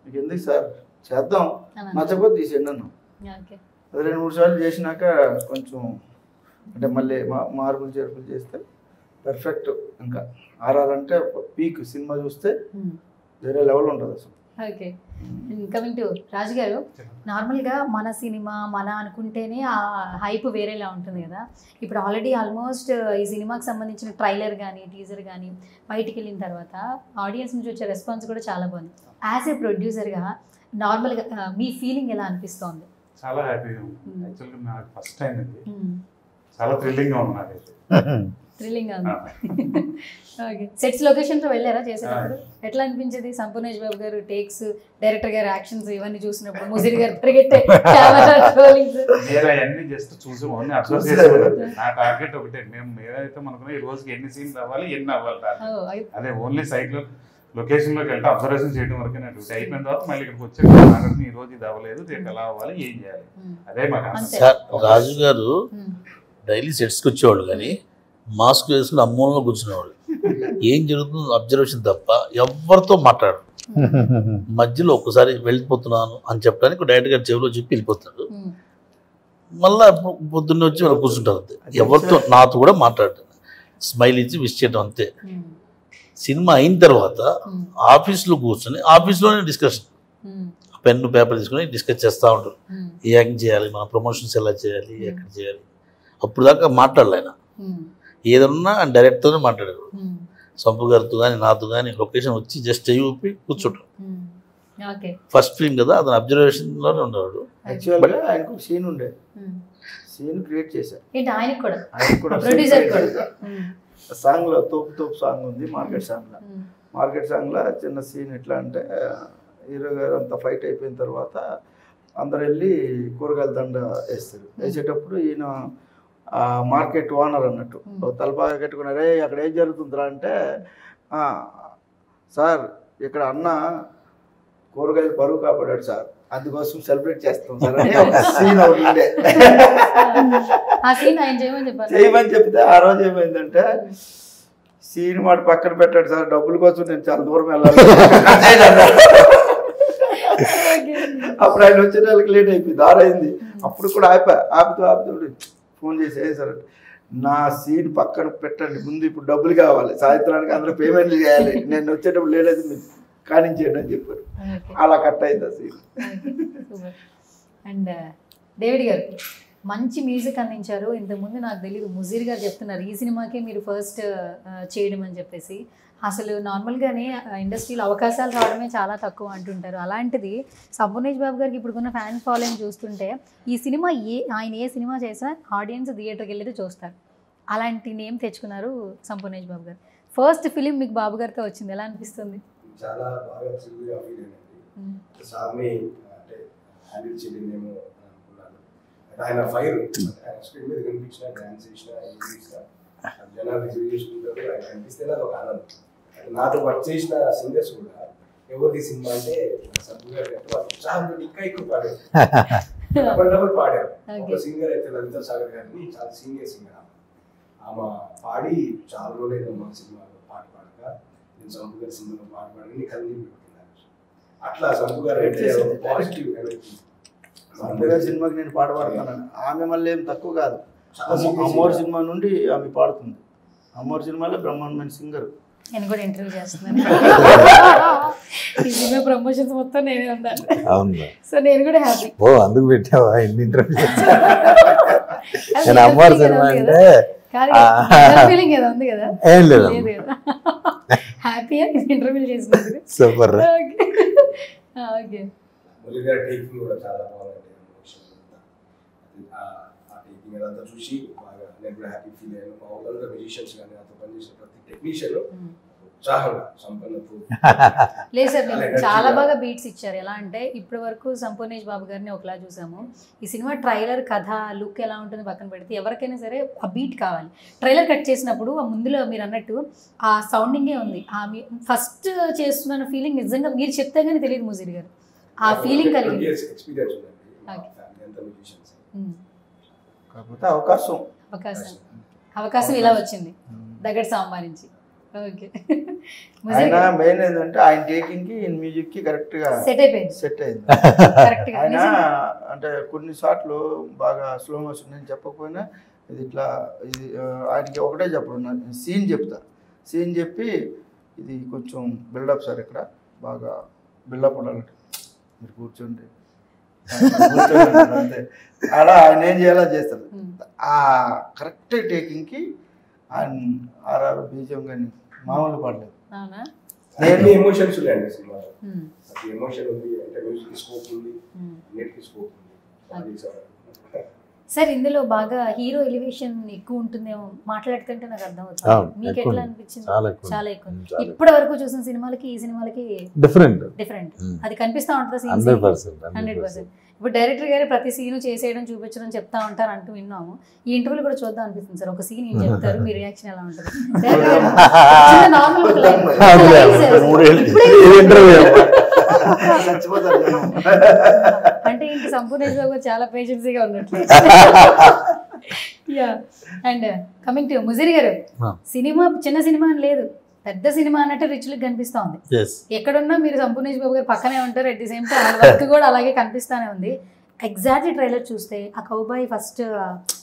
మీకు ఎందుకు సార్? చేద్దాం. నచ్చకపోతే తీసేయండి అన్నాం అది రెండు మూడు సార్లు చేసినాక కొంచెం అంటే మళ్ళీ మార్పులు చేర్పులు చేస్తే పర్ఫెక్ట్ ఇంకా. ఆర్ఆర్ అంటే పీక్ సినిమా చూస్తే వేరే లెవెల్ ఉంటుంది అసలు. ఓకే. కమింగ్ టు రాజు గారు నార్మల్గా మన సినిమా మన అనుకుంటేనే ఆ హైప్ వేరేలా ఉంటుంది కదా. ఇప్పుడు ఆల్రెడీ ఆల్మోస్ట్ ఈ సినిమాకి సంబంధించిన ట్రైలర్ కానీ టీజర్ కానీ బయటికి వెళ్ళిన తర్వాత ఆడియన్స్ నుంచి వచ్చే రెస్పాన్స్ కూడా చాలా బాగుంది. యాజ్ ఏ ప్రొడ్యూసర్గా నార్మల్గా మీ ఫీలింగ్ ఎలా అనిపిస్తోంది? చాలా హ్యాపీగా ఉంది. యాక్చువల్గా నాకు ఫస్ట్ టైం ఇది. చాలా థ్రిల్లింగ్గా ఉంది నాకైతే. <laughs> థ్రిల్లింగ్. ఓకే. సెట్స్ లొకేషన్తో వెళ్ళారా చేసేటప్పుడు? ఎట్లా అనిపించేది? సంపూర్ణేష్ బాబు గారు టేక్స్ డైరెక్టర్ గారు యాక్షన్స్ ఇవన్నీ చూసినప్పుడు ముజిర్ గారు పరిగెట్టే అవన్నీ జస్ట్ చూసి ఓన్లీ అబ్జర్వ్ నా టార్గెట్ ఒకటే. మేము ఏదైతే మనకున్నా ఈ రోజుకి ఎన్ని సీన్స్ అవ్వాలి ఎన్ని అవ్వాలి. అదే ఓన్లీ సైట్లో లొకేషన్లోకి వెళ్తే అబ్జర్వేషన్ చేయడం వరకే నా డ్యూటీ అయిపోయిన తర్వాత మళ్ళీ ఇక్కడికి వచ్చి ఈ రోజు ఇది అవ్వలేదు రేపు ఎలా అవ్వాలి ఏం చేయాలి? అదే మా అంతే. కాన్సెప్ట్ సార్ రాజు గారు డైలీ సెట్స్కి వచ్చేవాళ్ళు కానీ మాస్క్ వేసుకుని అమ్మూలలో కూర్చునేవాళ్ళు. ఏం జరుగుతుందో అబ్జర్వేషన్ తప్ప ఎవరితో మాట్లాడు మధ్యలో ఒక్కసారి వెళ్ళిపోతున్నాను అని చెప్పడానికి డైరెక్ట్ గారు చెవిలో చెప్పి వెళ్ళిపోతాడు మళ్ళా పొద్దున్నే వచ్చి వాళ్ళు కూర్చుంటారు అంతే. ఎవరితో నాతో కూడా మాట్లాడతాను స్మైల్ ఇచ్చి విష్ చేయడం అంతే. సినిమా అయిన తర్వాత ఆఫీస్లో కూర్చొని ఆఫీస్లోనే డిస్కషన్. పెన్ను పేపర్ తీసుకొని డిస్కస్ చేస్తూ ఉంటారు. ఏ యాక్ట్ చేయాలి మన ప్రమోషన్స్ ఎలా చేయాలి ఎక్కడ చేయాలి. అప్పుడు దాకా మాట్లాడలే ఏదన్నా ఆయన డైరెక్ట్తోనే మాట్లాడారు సంపు గారితో కానీ నాతో కానీ లొకేషన్ వచ్చి జస్ట్ చెయ్యి ఊపి కూర్చుంటారు ఓకే ఫస్ట్ ఫిల్మ్ కదా అతను అబ్జర్వేషన్లోనే ఉండేవాడు. యాక్చువల్గా ఆయనకు సీన్ ఉండే. సీన్ క్రియేట్ చేశారు ఏంటి ఆయనకి కూడా? ఆయన కూడా ప్రొడ్యూసర్ కూడా. సాంగ్లో తోపు తోపు సాంగ్ ఉంది మార్కెట్ సాంగ్లో మార్కెట్ సాంగ్లో చిన్న సీన్ ఎట్లా అంటే హీరో గారు అంతా ఫైట్ అయిపోయిన తర్వాత అందరు వెళ్ళి కూరగాయల దండ వేస్తారు. వేసేటప్పుడు ఈయన మార్కెట్ ఓనర్ అన్నట్టు. తలపాగా కట్టుకున్నారే అక్కడ ఏం జరుగుతుందిరా? అంటే "ఆ, సార్ ఇక్కడ అన్న కూరగాయలు పరువు కాపాడాడు సార్. అందుకోసం సెలబ్రేట్ చేస్తాం సార్. సీన్ ఒకటి ఉండే. చేయమని చెప్తే ఆ రోజు ఏమైందంటే సీన్ మాట పక్కన పెట్టాడు సార్ డబ్బుల కోసం నేను చాలా దూరం వెళ్ళాలి. అప్పుడు ఆయన వచ్చే వాళ్ళకి లేట్ అయిపోయింది ఆరైంది అప్పుడు కూడా ఆపా ఆపుతూ ఆపుతూ ఫోన్ చేసి "ఏ సార్ నా సీన్ పక్కన పెట్టండి ముందు ఇప్పుడు డబ్బులు కావాలి. సాయంత్రానికి అందరూ పేమెంట్లు చేయాలి. నేను వచ్చేటప్పుడు అయితే మీరు కానించేయండి అని చెప్పారు. అలా కట్ అయింది ఆ సీన్. అండ్ డేవిడ్ గారు మంచి మ్యూజిక్ అందించారు. ఇంతకుముందు నాకు తెలియదు ముజీర్ గారు చెప్తున్నారు ఈ సినిమాకే మీరు ఫస్ట్ చేయడం అని చెప్పేసి. అసలు నార్మల్గానే ఇండస్ట్రీలో అవకాశాలు రావడమే చాలా తక్కువ అంటుంటారు. అలాంటిది సంపూర్ణేష్ బాబు గారికి ఇప్పుడున్న ఫ్యాన్ ఫాలోయింగ్ చూస్తుంటే ఈ సినిమా ఏ ఆయన ఏ సినిమా చేసినా ఆడియన్స్ థియేటర్కి వెళ్ళి చూస్తారు. అలాంటి నేమ్ తెచ్చుకున్నారు సంపూర్ణేష్ బాబు గారు. ఫస్ట్ ఫిలిం మీకు బాబు గారితో వచ్చింది. ఎలా అనిపిస్తుంది? చాలా బాగా ఫీల్ అయినండి అంటే హ్యాండిల్ ఆయన ఫైర్ స్క్రీన్ మీద కనిపించిన డ్యాన్స్ చేసిన జనాలు రిసీవ్ చేసుకుంటారు ఆయన కనిపిస్తేనే అది ఒక ఆనందం. నాతో వర్క్ చేసిన సింగర్స్ కూడా ఎవరిది సినిమా అంటే సబ్బు గారు వాళ్ళు ఉత్సాహంతో ఇంకా ఎక్కువ పాడారు. డబల్ డబల్ పాడారు ఒక. సింగర్ అయితే లలిత సాగర్ గారిని చాలా సీనియర్ సింగర్ ఆమె. పాడి చాలా రోజులైన మా సినిమాలో పాట పాడక. నేను సంపు గారి సినిమాలో పాట పాడని నీ కళ్ళు నీళ్ళు పెట్టుకున్నాను అట్లా సంపు గారు చేసింది. పాజిటివ్ సంపద సినిమాకి నేను పాట పాడుతున్నాను ఆమె మళ్ళీ ఏం తక్కువ కాదు. అమ్మోరు. సినిమా నుండి ఆమె పాడుతుంది. అమ్మోరు సినిమాలో బ్రహ్మాండమైన సింగర్. నేను కూడా ఇంటర్వ్యూ చేస్తున్నాను. <laughs> ఈ సినిమా ప్రమోషన్స్ మొత్తం నేనే ఉన్నాను అవును సో నేను కూడా హ్యాపీ ఓ అందుకు పెట్టావా? ఇన్ని ఇంటర్వ్యూ <laughs> నేను అమ్మవారి సినిమా అంటే. ఫీలింగ్ ఏదో ఉంది కదా. ఏం లేదు హ్యాపీగా <laughs> ఇంటర్వ్యూ చేసినందుకు? Super okay. అదంతా చూసి బాగా నేను కూడా హ్యాపీ ఫీల్ అయ్యాను. మా ఊళ్ళో మ్యూజిషియన్స్ కానీ నాతో పనిచేసిన ప్రతి టెక్నీషియన్ <laughs> లేదు సార్ మీరు చాలా. బాగా బీట్స్ ఇచ్చారు. ఎలా అంటే ఇప్పటి వరకు సంపూర్ణేష్ బాబు గారిని ఒకలా చూసాము. ఈ సినిమా ట్రైలర్ కథ లుక్ ఎలా ఉంటుంది పక్కన పెడితే ఎవరికైనా సరే ఆ బీట్ కావాలి. ట్రైలర్ కట్ చేసినప్పుడు ఆ ముందులో మీరు అన్నట్టు ఆ సౌండింగే ఉంది. ఆ మీ ఫస్ట్ చేస్తున్న ఫీలింగ్ నిజంగా మీరు చెప్తే కానీ తెలియదు ముజీర్ గారు. ఆ ఫీలింగ్ కలిగింది. కాకపోతే అవకాశం. అవకాశం. అవకాశం. ఇలా వచ్చింది. దగ్గర సంపాదించి. ఓకే. ఆయన మెయిన్ ఏంటంటే ఆయన టేకింగ్కి ఈయన మ్యూజిక్కి కరెక్ట్గా సెట్ అయిపోయింది సెట్ అయింది ఆయన. అంటే కొన్ని సార్లు బాగా స్లో మోషన్ నేను చెప్పకపోయినా ఇది ఇట్లా ఇది ఆయనకి ఒకటే చెప్పడం. సీన్ చెప్తా. సీన్ చెప్పి ఇది కొంచెం బిల్డప్ సార్ ఇక్కడ. బాగా బిల్డప్ ఉండాలంటే. మీరు కూర్చోండి. అంతే అలా ఆయన ఏం చేయాలో చేస్తారు. ఆ కరెక్ట్ టేకింగ్కి ఆయన ఆర్ఆర్ బీజం కానీ మామూలు పడలేదు. అవునా? నేను ఎమోషన్స్ ఉన్నాయండి సినిమాలో. ఎమోషన్ ఉంది అంటే మ్యూజిక్ స్కోప్ ఉంది. అన్నిటికీ స్కోప్ ఉంది సార్ ఇందులో బాగా హీరో ఎలివేషన్ ఎక్కువ ఉంటుందేమో మాట్లాడుతుంటే నాకు అర్థం అవుతుంది. మీకు ఎట్లా. అనిపించింది? చాలా ఎక్కువ ఇప్పటి వరకు చూసిన సినిమాలకి ఈ సినిమాలకి డిఫరెంట్ డిఫరెంట్ ఉమ్. అది కనిపిస్తా ఉంటుంది హండ్రెడ్ పర్సెంట్ ఇప్పుడు డైరెక్టర్ గారు ప్రతి సీన్ చేసేయడం చూపించడం చెప్తా ఉంటారు అంటూ విన్నాము. ఈ ఇంటర్వ్యూలు కూడా చూద్దాం అనిపిస్తుంది సార్. ఒక సీన్ ఏం చెప్తారు మీ రియాక్షన్ ఎలా ఉంటుంది. <laughs> <laughs> అంటే సంపూర్ణేష్ <laughs> బాబు గారు చాలా పేషెన్సీగా ఉన్నట్లు. Yeah and coming to Mujeer garu. Cinema చిన్న సినిమా అని లేదు. పెద్ద సినిమా అన్నట్టు రిచ్లకు కనిపిస్తా ఉంది ఎక్కడున్నా మీరు సంపూర్ణేష్ బాబు గారు పక్కనే ఉంటారు at the same time work కూడా అలాగే కనిపిస్తానే ఉంది. ఎగ్జాక్ట్లీ ట్రైలర్ చూస్తే ఆ కౌబాయ్ ఫస్ట్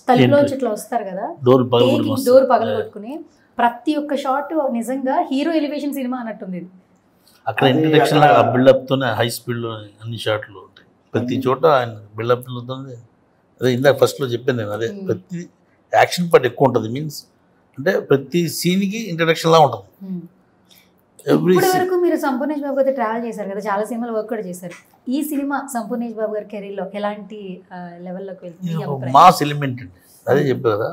తలుపులోంచి ఇట్లా వస్తారు కదా? డోర్ పగలగొట్టుకుని ప్రతి ఒక్క షాట్ నిజంగా హీరో ఎలివేషన్ సినిమా అన్నట్టుంది ఇది. అక్కడ ఇంట్రడక్షన్ ఆ బిల్డప్ తోనే హై స్పీడ్లో అన్ని షాట్లు ఉంటాయి. ప్రతి చోట ఆయన బిల్డప్ అదే ఇందాక ఫస్ట్లో చెప్పాను నేను అదే Hmm. ప్రతి యాక్షన్ పార్ట్ ఎక్కువ ఉంటుంది. మీన్స్ అంటే ప్రతి సీన్కి ఇంట్రడక్షన్ లా ఉంటుంది. ఇప్పటి వరకు మీరు సంపూర్ణేష్ బాబు గారితో ట్రావెల్ చేశారు కదా చాలా సినిమాలు వర్క్ కూడా చేశారు. ఈ సినిమా సంపూర్ణేష్ బాబు గారి కెరీర్లో ఎలాంటి లెవెల్లోకి వెళ్తుంది? మాస్ ఎలిమెంట్ అండి అదే చెప్పారు కదా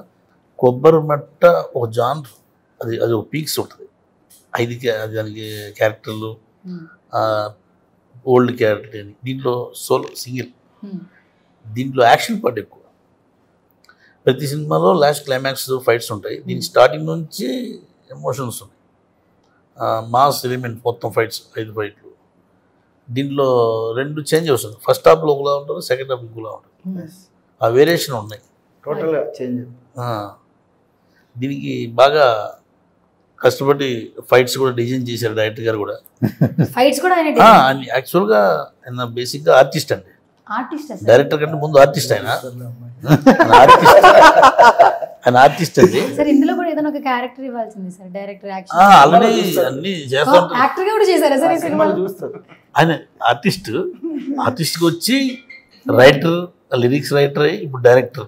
కొబ్బరి మట్ట ఒక జాన్ అది అది ఒక పీక్స్ ఉంటుంది. ఐదు దానికి క్యారెక్టర్లు. ఓల్డ్ క్యారెక్టర్ అని. దీంట్లో సోలో సింగిల్. దీంట్లో యాక్షన్ పార్ట్ ఎక్కువ. ప్రతి సినిమాలో లాస్ట్ క్లైమాక్స్ ఫైట్స్ ఉంటాయి. దీని స్టార్టింగ్ నుంచి ఎమోషన్స్ ఉన్నాయి. మాస్ ఎలిమెంట్ మొత్తం ఫైట్స్ ఐదు ఫైట్లు. దీంట్లో రెండు చేంజ్ వస్తుంది. ఫస్ట్ హాఫ్లో ఒకలా ఉంటుంది సెకండ్ హాఫ్ ఇంకోలా ఉంటుంది. ఆ వేరియేషన్ ఉన్నాయి. టోటల్ చేంజ్ ఆ, దీనికి బాగా కష్టపడి ఫైట్స్ కూడా డిజైన్ చేశారు డైరెక్టర్ గారు కూడా. <laughs> ఫైట్స్ కూడా యాక్చువల్గా ఆయన బేసిక్గా ఆర్టిస్ట్ అండి. ఆర్టిస్ట్ డైరెక్టర్ కంటే ముందు ఆర్టిస్ట్ <laughs> ఆయన. ఆర్టిస్ట్. ఆయన ఆర్టిస్ట్ అండి. సార్ ఇందులో కూడా ఏదైనా ఒక క్యారెక్టర్ ఇవ్వాల్సింది సార్ డైరెక్టర్ ఆల్రెడీ యాక్షన్ అన్ని చేస్తూ ఉంటారు. యాక్టర్గా కూడా చేశారా సార్ ఈ ఆయన ఆర్టిస్ట్. ఆర్టిస్ట్కి వచ్చి రైటర్ లిరిక్స్ రైటర్ ఇప్పుడు డైరెక్టర్.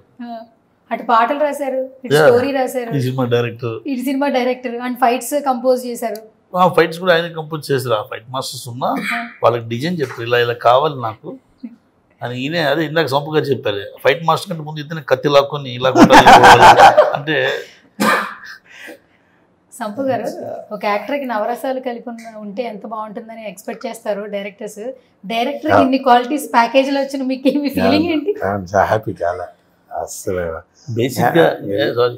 అటు పాటలు రాశారు. స్టోరీ రాశారు. ఈ సినిమా డైరెక్టర్. ఇటు సినిమా డైరెక్టర్ అండ్ ఫైట్స్ కంపోజ్ చేశారు. ఆ ఫైట్స్ కూడా ఆయన కంపోజ్ చేశారు. ఆ ఫైట్ మాస్టర్స్ ఉన్నా వాళ్ళకి డిజైన్ చెప్తారు ఇలా ఇలా కావాలి నాకు. అని ఈయనే అదే ఇందాక సొంపు గారు చెప్పారు ఫైట్ మాస్టర్ కంటే ముందు ఇతనే కత్తి లాక్కొని ఇలా. అంటే సంపు గారు ఒక యాక్టర్కి నవరసాలు కలిపి ఉన్న- ఉంటే ఎంత బాగుంటుందని ఎక్స్పెక్ట్ చేస్తారు డైరెక్టర్స్ డైరెక్టర్. ఇన్ని క్వాలిటీస్ ప్యాకేజ్లో వచ్చిన మీకు మీ ఫీలింగ్ ఏంటి హ్యాపీ చాలా అస్సలు బేసిక్గా. సారీ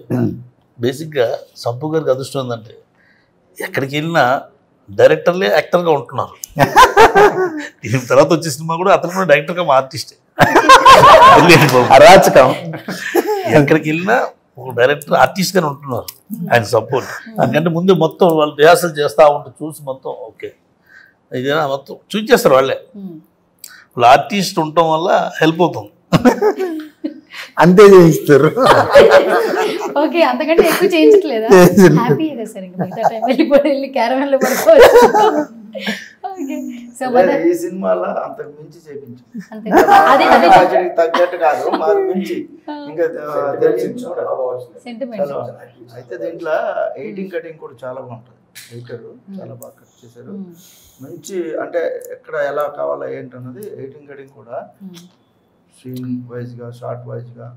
బేసిక్గా సంపు గారికి అదృష్టం ఉందంటే ఎక్కడికి వెళ్ళినా డైరెక్టర్లే యాక్టర్గా ఉంటున్నారు. దీని తర్వాత వచ్చే సినిమా కూడా అతను కూడా డైరెక్టర్గా మా ఆర్టిస్టే. అరాచకం. ఎక్కడికి వెళ్ళినా ఒక డైరెక్టర్ ఆర్టిస్ట్గానే ఉంటున్నారు. ఆయన సపోర్ట్. అందుకంటే ముందు మొత్తం వాళ్ళు రిహార్సల్ చేస్తూ ఉంటే చూసి మొత్తం ఓకే. ఇదేనా మొత్తం చూసేస్తారు వాళ్ళే. వాళ్ళు ఆర్టిస్ట్ ఉండటం వల్ల హెల్ప్ అవుతుంది. అంతే చేయిస్తారు. ఓకే అంతకంటే ఎక్కువ చేయించట్లేదా. హ్యాపీ కదా సార్ ఇంకా మిగతా టైం వెళ్ళిపోయి వెళ్ళి క్యారవన్లో పడుకోవచ్చు ఈ సినిమాలో అంతకు మించి బడ్జెట్కి తగ్గట్టు కాదు మాకు మించి. ఇంకా అయితే దీంట్లో ఎయిటింగ్ కటింగ్ కూడా చాలా బాగుంటుంది. ఎయిటర్ చాలా బాగా కట్ చేశారు. మంచి అంటే ఎక్కడ ఎలా కావాలా ఏంటన్నది ఎయిటింగ్ కటింగ్ కూడా సీన్ వైజ్గా షార్ట్ వైజ్గా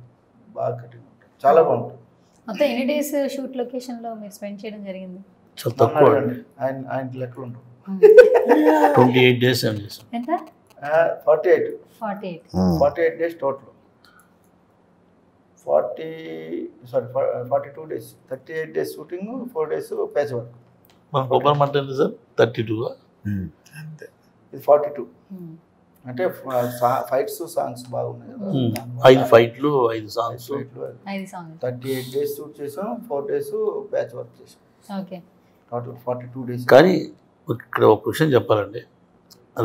బాగా కటింగ్ ఉంటుంది. చాలా బాగుంటుంది. మొత్తం ఎన్ని డేస్ షూట్ లొకేషన్లో మీరు స్పెండ్ చేయడం జరిగింది? చాలా తక్కువ. ఆయన ఆయన లెక్కలు ఉండవు <laughs> ట్వంటీ ఎయిట్ డేస్ ఎంత? Forty eight. Forty eight. Forty eight days total. Forty sorry forty two days. Thirty eight days shooting four days patch work. మన కొబ్బరి మంట ఎంత సార్? థర్టీ టూ అంతే ఇది ఫార్టీ టూ. అంటే ఫైట్స్ సాంగ్స్ బాగున్నాయి కదా. ఐదు ఫైట్లు ఐదు songs. Thirty eight days shoot చేసాం ఫోర్ డేస్ ప్యాచ్ వర్క్ చేసాం. Okay. Total forty two days. కానీ ఇక్కడ ఒక క్వశ్చన్ చెప్పాలండి.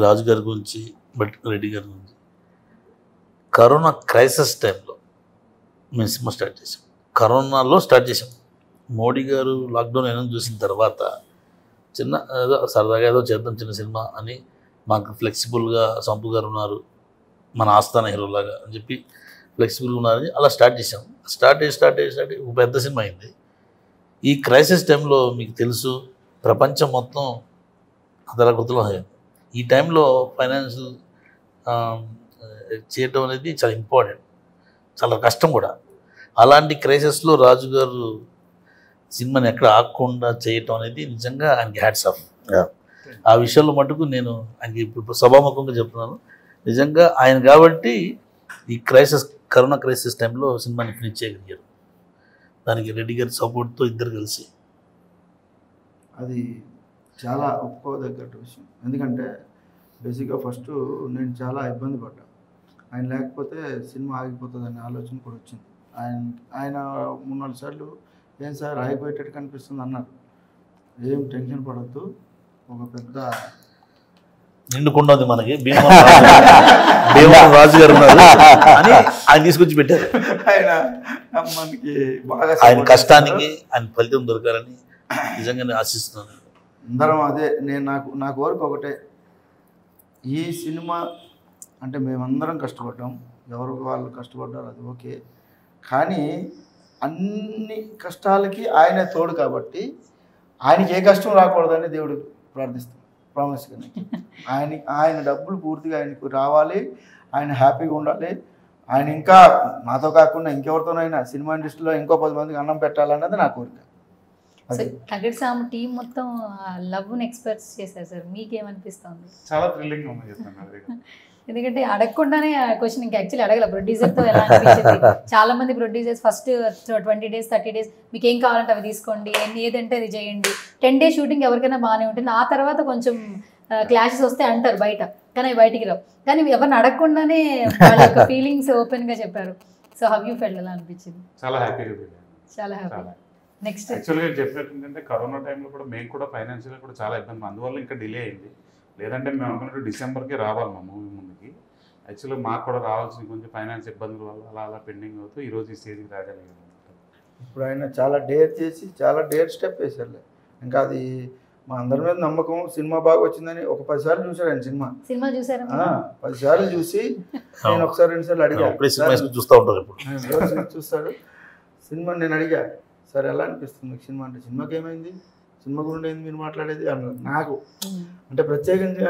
రాజు గారి గురించి బట్ రెడ్డి గారి గురించి. కరోనా క్రైసిస్ టైంలో మేము సినిమా స్టార్ట్ చేసాం. కరోనాలో స్టార్ట్ చేసాం. మోడీ గారు లాక్డౌన్ ఏమైనా చూసిన తర్వాత చిన్న ఏదో సరదాగా ఏదో చేద్దాం చిన్న సినిమా అని మాకు ఫ్లెక్సిబుల్గా సంపు గారు ఉన్నారు. మన ఆస్థాన హీరోలాగా అని చెప్పి ఫ్లెక్సిబుల్గా ఉన్నారని అలా స్టార్ట్ చేసాం స్టార్ట్ అయ్యి స్టార్ట్ అయ్యి స్టార్ట్ అయ్యి ఒక పెద్ద సినిమా అయింది. ఈ క్రైసిస్ టైంలో మీకు తెలుసు ప్రపంచం మొత్తం అదలగుతలో అయింది ఈ టైంలో ఫైనాన్షియల్ చేయటం అనేది చాలా ఇంపార్టెంట్. చాలా కష్టం కూడా. అలాంటి క్రైసిస్లో రాజు గారు సినిమాని ఎక్కడ ఆగకుండా చేయటం అనేది నిజంగా ఆయనకి హ్యాట్స్ ఆఫ్. ఆ విషయంలో మటుకు నేను ఆయనకి ఇప్పుడు సభాముఖంగా చెప్తున్నాను. నిజంగా ఆయన కాబట్టి ఈ క్రైసిస్ కరోనా క్రైసిస్ టైంలో సినిమాని ఫినిష్ చేయగలిగారు. దానికి రెడ్డి గారి సపోర్ట్తో ఇద్దరు కలిసి. అది చాలా ఒప్పుకోదగ్గట్టు విషయం. ఎందుకంటే బేసిక్గా ఫస్ట్ నేను చాలా ఇబ్బంది పడ్డా. ఆయన లేకపోతే సినిమా ఆగిపోతుందనే ఆలోచన కూడా వచ్చింది. ఆయన ఆయన మూడు నాలుగు సార్లు ఏం సార్ ఆగిపోయేటట్టు కనిపిస్తుంది? అన్నారు. ఏం టెన్షన్ పడద్దు. ఒక పెద్ద నిండుకుండా ఉంది మనకి. భీమవరం రాజు- <laughs> భీమవరం రాజు గారు ఉన్నారు. అని ఆయన తీసుకొచ్చి పెట్టారు. ఆయన మనకి బాగా ఆయన కష్టానికి. ఆయన ఫలితం దొరకాలని నిజంగానే ఆశిస్తున్నాను. అందరం అదే నేను నాకు నా కోరిక ఒకటే. ఈ సినిమా అంటే మేమందరం కష్టపడ్డాం. ఎవరు వాళ్ళు కష్టపడ్డారు అది ఓకే. కానీ అన్ని కష్టాలకి ఆయనే తోడు కాబట్టి ఆయనకి ఏ కష్టం రాకూడదని దేవుడు ప్రార్థిస్తాం. ప్రామిస్ కానీ ఆయన ఆయన డబ్బులు పూర్తిగా ఆయనకు రావాలి. ఆయన హ్యాపీగా ఉండాలి. ఆయన ఇంకా నాతో కాకుండా ఇంకెవరితోనైనా సినిమా ఇండస్ట్రీలో ఇంకో పది మందికి అన్నం పెట్టాలన్నది నా కోరిక. తగడి సామ్ టీం మొత్తం లవ్ని చేశారు సార్ మీకేమనిపిస్తుంది? చాలా థ్రిల్లింగ్ ఉంది ఎందుకంటే అడగకుండానే ఆ క్వశ్చన్ ఇంకా యాక్చువల్లీ అడగల ప్రొడ్యూసర్తో ఎలా అనిపించింది. చాలా మంది producers first twenty days thirty days మీకు ఏం కావాలంటే అవి తీసుకోండి ఏదంటే అది చేయండి. టెన్ డేస్ షూటింగ్ ఎవరికైనా బాగానే ఉంటుంది. ఆ తర్వాత కొంచెం క్లాషెస్ వస్తే అంటారు బయట. కానీ అవి బయటికి రావు. కానీ ఎవరిని అడగకుండానే వాళ్ళ యొక్క <laughs> ఫీలింగ్స్ ఓపెన్గా చెప్పారు. సో హవ్ యూ ఫెల్డ్ ఎలా అనిపించింది? చాలా హ్యాపీగా ఫీల్ చాలా హ్యాపీ నెక్స్ట్ యాక్చువల్గా చెప్పినట్టు ఏంటంటే కరోనా టైంలో కూడా మేము కూడా ఫైనాన్షియల్గా కూడా చాలా ఇబ్బంది. అందువల్ల ఇంకా డిలే అయింది. లేదంటే మేము అనుకున్నట్టు డిసెంబర్కి రావాలి మా మూవీ ముందుకి. యాక్చువల్గా మాకు కూడా రావాల్సిన కొంచెం ఫైనాన్స్ ఇబ్బందుల వల్ల అలా అలా పెండింగ్ అవుతూ ఈ రోజు ఈ స్టేజ్కి రాగలిగాము ఇప్పుడు ఆయన చాలా డేర్ చేసి చాలా డేర్ స్టెప్ వేశారులే ఇంకా అది మా అందరి మీద నమ్మకం సినిమా బాగా వచ్చిందని ఒక పదిసార్లు చూశాడు ఆయన సినిమా. సినిమా చూసారా ఆ, పదిసార్లు చూసి నేను ఒకసారి రెండు సార్లు అడిగా. అప్పుడే సినిమా "సార్, వేసుకుని చూస్తూ ఉంటారు ఇప్పుడు. చూస్తాడు? సినిమా నేను అడిగా సార్ ఎలా అనిపిస్తుంది సినిమా? అంటే సినిమాకి ఏమైంది? సినిమా గురించి ఏంది మీరు మాట్లాడేది? నాకు అంటే ప్రత్యేకంగా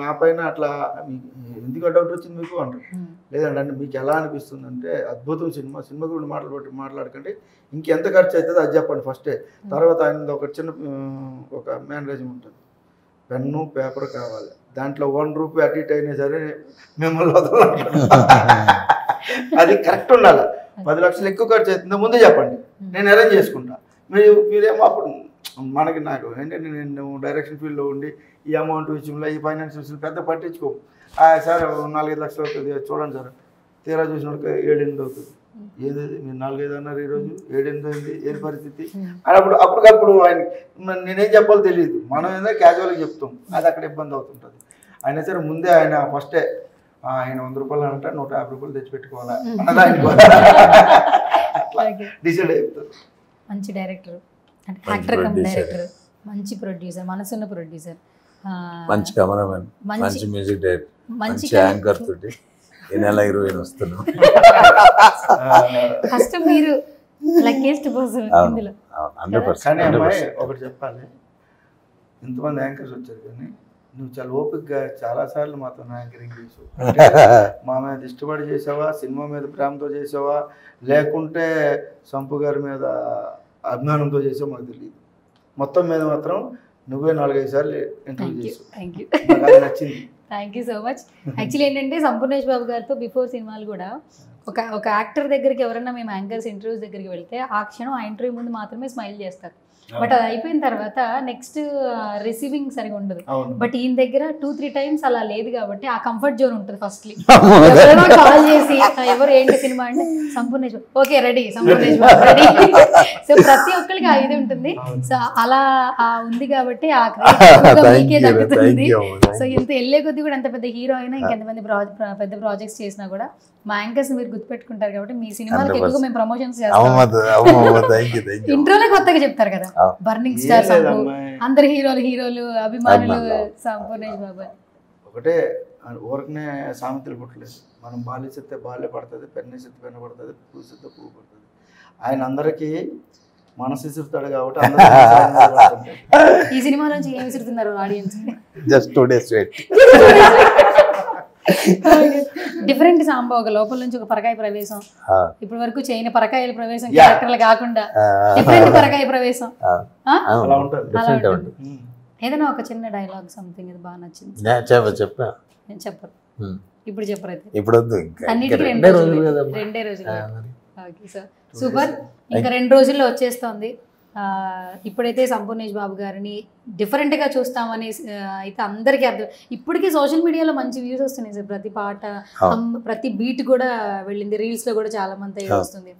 నా పైన అట్లా మీకు ఎందుకు డౌట్ వచ్చింది మీకు అంటారు? లేదండి అంటే మీకు ఎలా అనిపిస్తుంది అంటే అద్భుతం సినిమా సినిమా గురించి మాట్లాడ మాట్లాడకండి. ఇంకెంత ఖర్చు అవుతుందో అది చెప్పండి ఫస్టే తర్వాత ఆయన ఒక చిన్న ఒక మేనరేజం ఉంటుంది. పెన్ను పేపర్ కావాలి. దాంట్లో వన్ రూపీ అటు ఇటు అయినా సరే మిమ్మల్ని. అది కరెక్ట్ ఉండాలి. పది లక్షలు ఎక్కువ ఖర్చు అవుతుందో ముందే చెప్పండి. నేను అరేంజ్ చేసుకుంటా. మీరు మీరేమో అప్పుడు మనకి నాకు ఏంటంటే నేను డైరెక్షన్ ఫీల్డ్లో ఉండి ఈ అమౌంట్ విషయంలో ఈ ఫైనాన్స్ విషయంలో పెద్ద పట్టించుకో. "ఆ, సార్ నాలుగైదు లక్షలు అవుతుంది. చూడండి సార్ తీరా చూసినప్పుడు ఏడెనిమిది అవుతుంది. ఏది మీరు నాలుగైదు అన్నారు ఈరోజు. ఏడెనిమిది అయింది. ఏది పరిస్థితి? అని అప్పుడు అప్పటికప్పుడు ఆయన నేనేం చెప్పాలో తెలియదు. మనం ఏదో క్యాజువల్గా చెప్తాం. అది అక్కడ ఇబ్బంది అవుతుంటుంది. అయినా సరే ముందే ఆయన ఫస్టే "ఆ, ఆయన వంద రూపాయలు అంటే నూట యాభై రూపాయలు తెచ్చిపెట్టుకోవాలా అన్నది ఆయన డిసైడ్ <laughs> అయిపోతారు. మంచి డైరెక్టర్ అంటే మంచి యాక్టర్ కమ్. డైరెక్టర్ మంచి ప్రొడ్యూసర్ మనసున్న ప్రొడ్యూసర్ మంచి కెమెరామెన్ మంచి మంచి మ్యూజిక్ డైరెక్టర్ మంచి యాంకర్ తోటి ఈ నెల హీరోయిన్ వస్తున్నాం. <laughs> ఫస్ట్ మీరు లక్కీస్ట్ పర్సన్ ఇందులో. హండ్రెడ్ కానీ అమ్మాయి పర్సెంట్ ఒకటి చెప్పాలి. ఇంతమంది యాంకర్స్ వచ్చారు కానీ నువ్వు చాలా ఓపికగా చాలా సార్లు మాతో యాంకరింగ్ చేసావు. <laughs> మా మీద ఇష్టపడి చేసావా? సినిమా మీద ప్రేమతో చేసావా? లేకుంటే సంపు గారి మీద అభిమానంతో చేసావా మాకు తెలియదు మొత్తం మీద మాత్రం నువ్వే నాలుగైదు సార్లు ఇంటర్వ్యూ చేసావు. నచ్చింది. Thank you so much actually ఏంటంటే సంపూర్ణేష్ బాబు గారితో బిఫోర్ సినిమాలు కూడా ఒక ఒక యాక్టర్ దగ్గరికి ఎవరైనా మేము యాంకర్స్ ఇంటర్వ్యూస్ దగ్గరికి వెళ్తే ఆ క్షణం ఆ ఇంటర్వ్యూ ముందు మాత్రమే స్మైల్ చేస్తారు. బట్ అది అయిపోయిన తర్వాత నెక్స్ట్ రిసీవింగ్ సరిగా ఉండదు. బట్ ఈయన దగ్గర టూ త్రీ టైమ్స్ అలా లేదు కాబట్టి ఆ కంఫర్ట్ జోన్ ఉంటుంది ఫస్ట్లీ ఎవరైనా కాల్ చేసి "ఆ, ఎవరు ఏంటి సినిమా? అంటే Sampoornesh okay ready Sampoornesh ready so ప్రతి ఒక్కరికి ఆ ఇది ఉంటుంది. సో అలా ఆ ఉంది కాబట్టి ఆ <laughs> మీకే యూ సో ఇంత వెళ్ళే కొద్దీ కూడా ఎంత పెద్ద హీరో అయినా ఇంకెంతమంది పెద్ద ప్రాజెక్ట్స్ చేసినా కూడా మా యాంకర్స్ మీరు గుర్తుపెట్టుకుంటారు కాబట్టి మీ సినిమాలకు ఎక్కువగా మేము ప్రమోషన్స్ చేస్తాం? ఇంట్రోనే కొత్తగా చెప్తారు కదా. Burning star. అందరు హీరోలు హీరోలు అభిమానులు. సంపూర్ణేష్ బాబు ఒకటే ఊరికనే సామెతలు పుట్టలేదు. మనం బాల్య చెత్తే బాల్య పడుతుంది పెన్ను చెత్త పెన్ను పడుతుంది పువ్వు చెత్త పువ్వు పడుతుంది. ఆయన అందరికీ మనసు ఇసురుతాడు కాబట్టి. <laughs> ఈ సినిమా నుంచి ఏం విసురుతున్నారు audience? Just two days wait different Samba ఒక లోపల నుంచి ఒక పరకాయ ప్రవేశం. ఇప్పటి వరకు చేయని పరకాయల ప్రవేశం. క్యారెక్టర్లు కాకుండా. డిఫరెంట్ పరకాయ ప్రవేశం. ఆ? అలా ఉంటుంది. డిఫరెంట్ అలా ఉంటుంది. ఉమ్. ఏదైనా ఒక చిన్న డైలాగ్ సంథింగ్ ఇది బాగా నచ్చింది. నేను చెప్ప చెప్పా. నేను చెప్పరు. ఇప్పుడు చెప్పరు అయితే. ఇప్పుడు అన్నిటికీ రెండే రోజులు. రెండే రోజులు. ఓకే సార్ సూపర్ ఇంకా రెండు రోజుల్లో వచ్చేస్తోంది. ఇప్పుడైతే సంపూర్ణేష్ బాబు గారిని డిఫరెంట్గా చూస్తామని అయితే అందరికీ అర్థం. ఇప్పటికీ సోషల్ మీడియాలో మంచి వ్యూస్ వస్తున్నాయి సార్. ప్రతి పాట ప్రతి బీట్ కూడా వెళ్ళింది. రీల్స్లో కూడా చాలా మంది. వస్తుంది.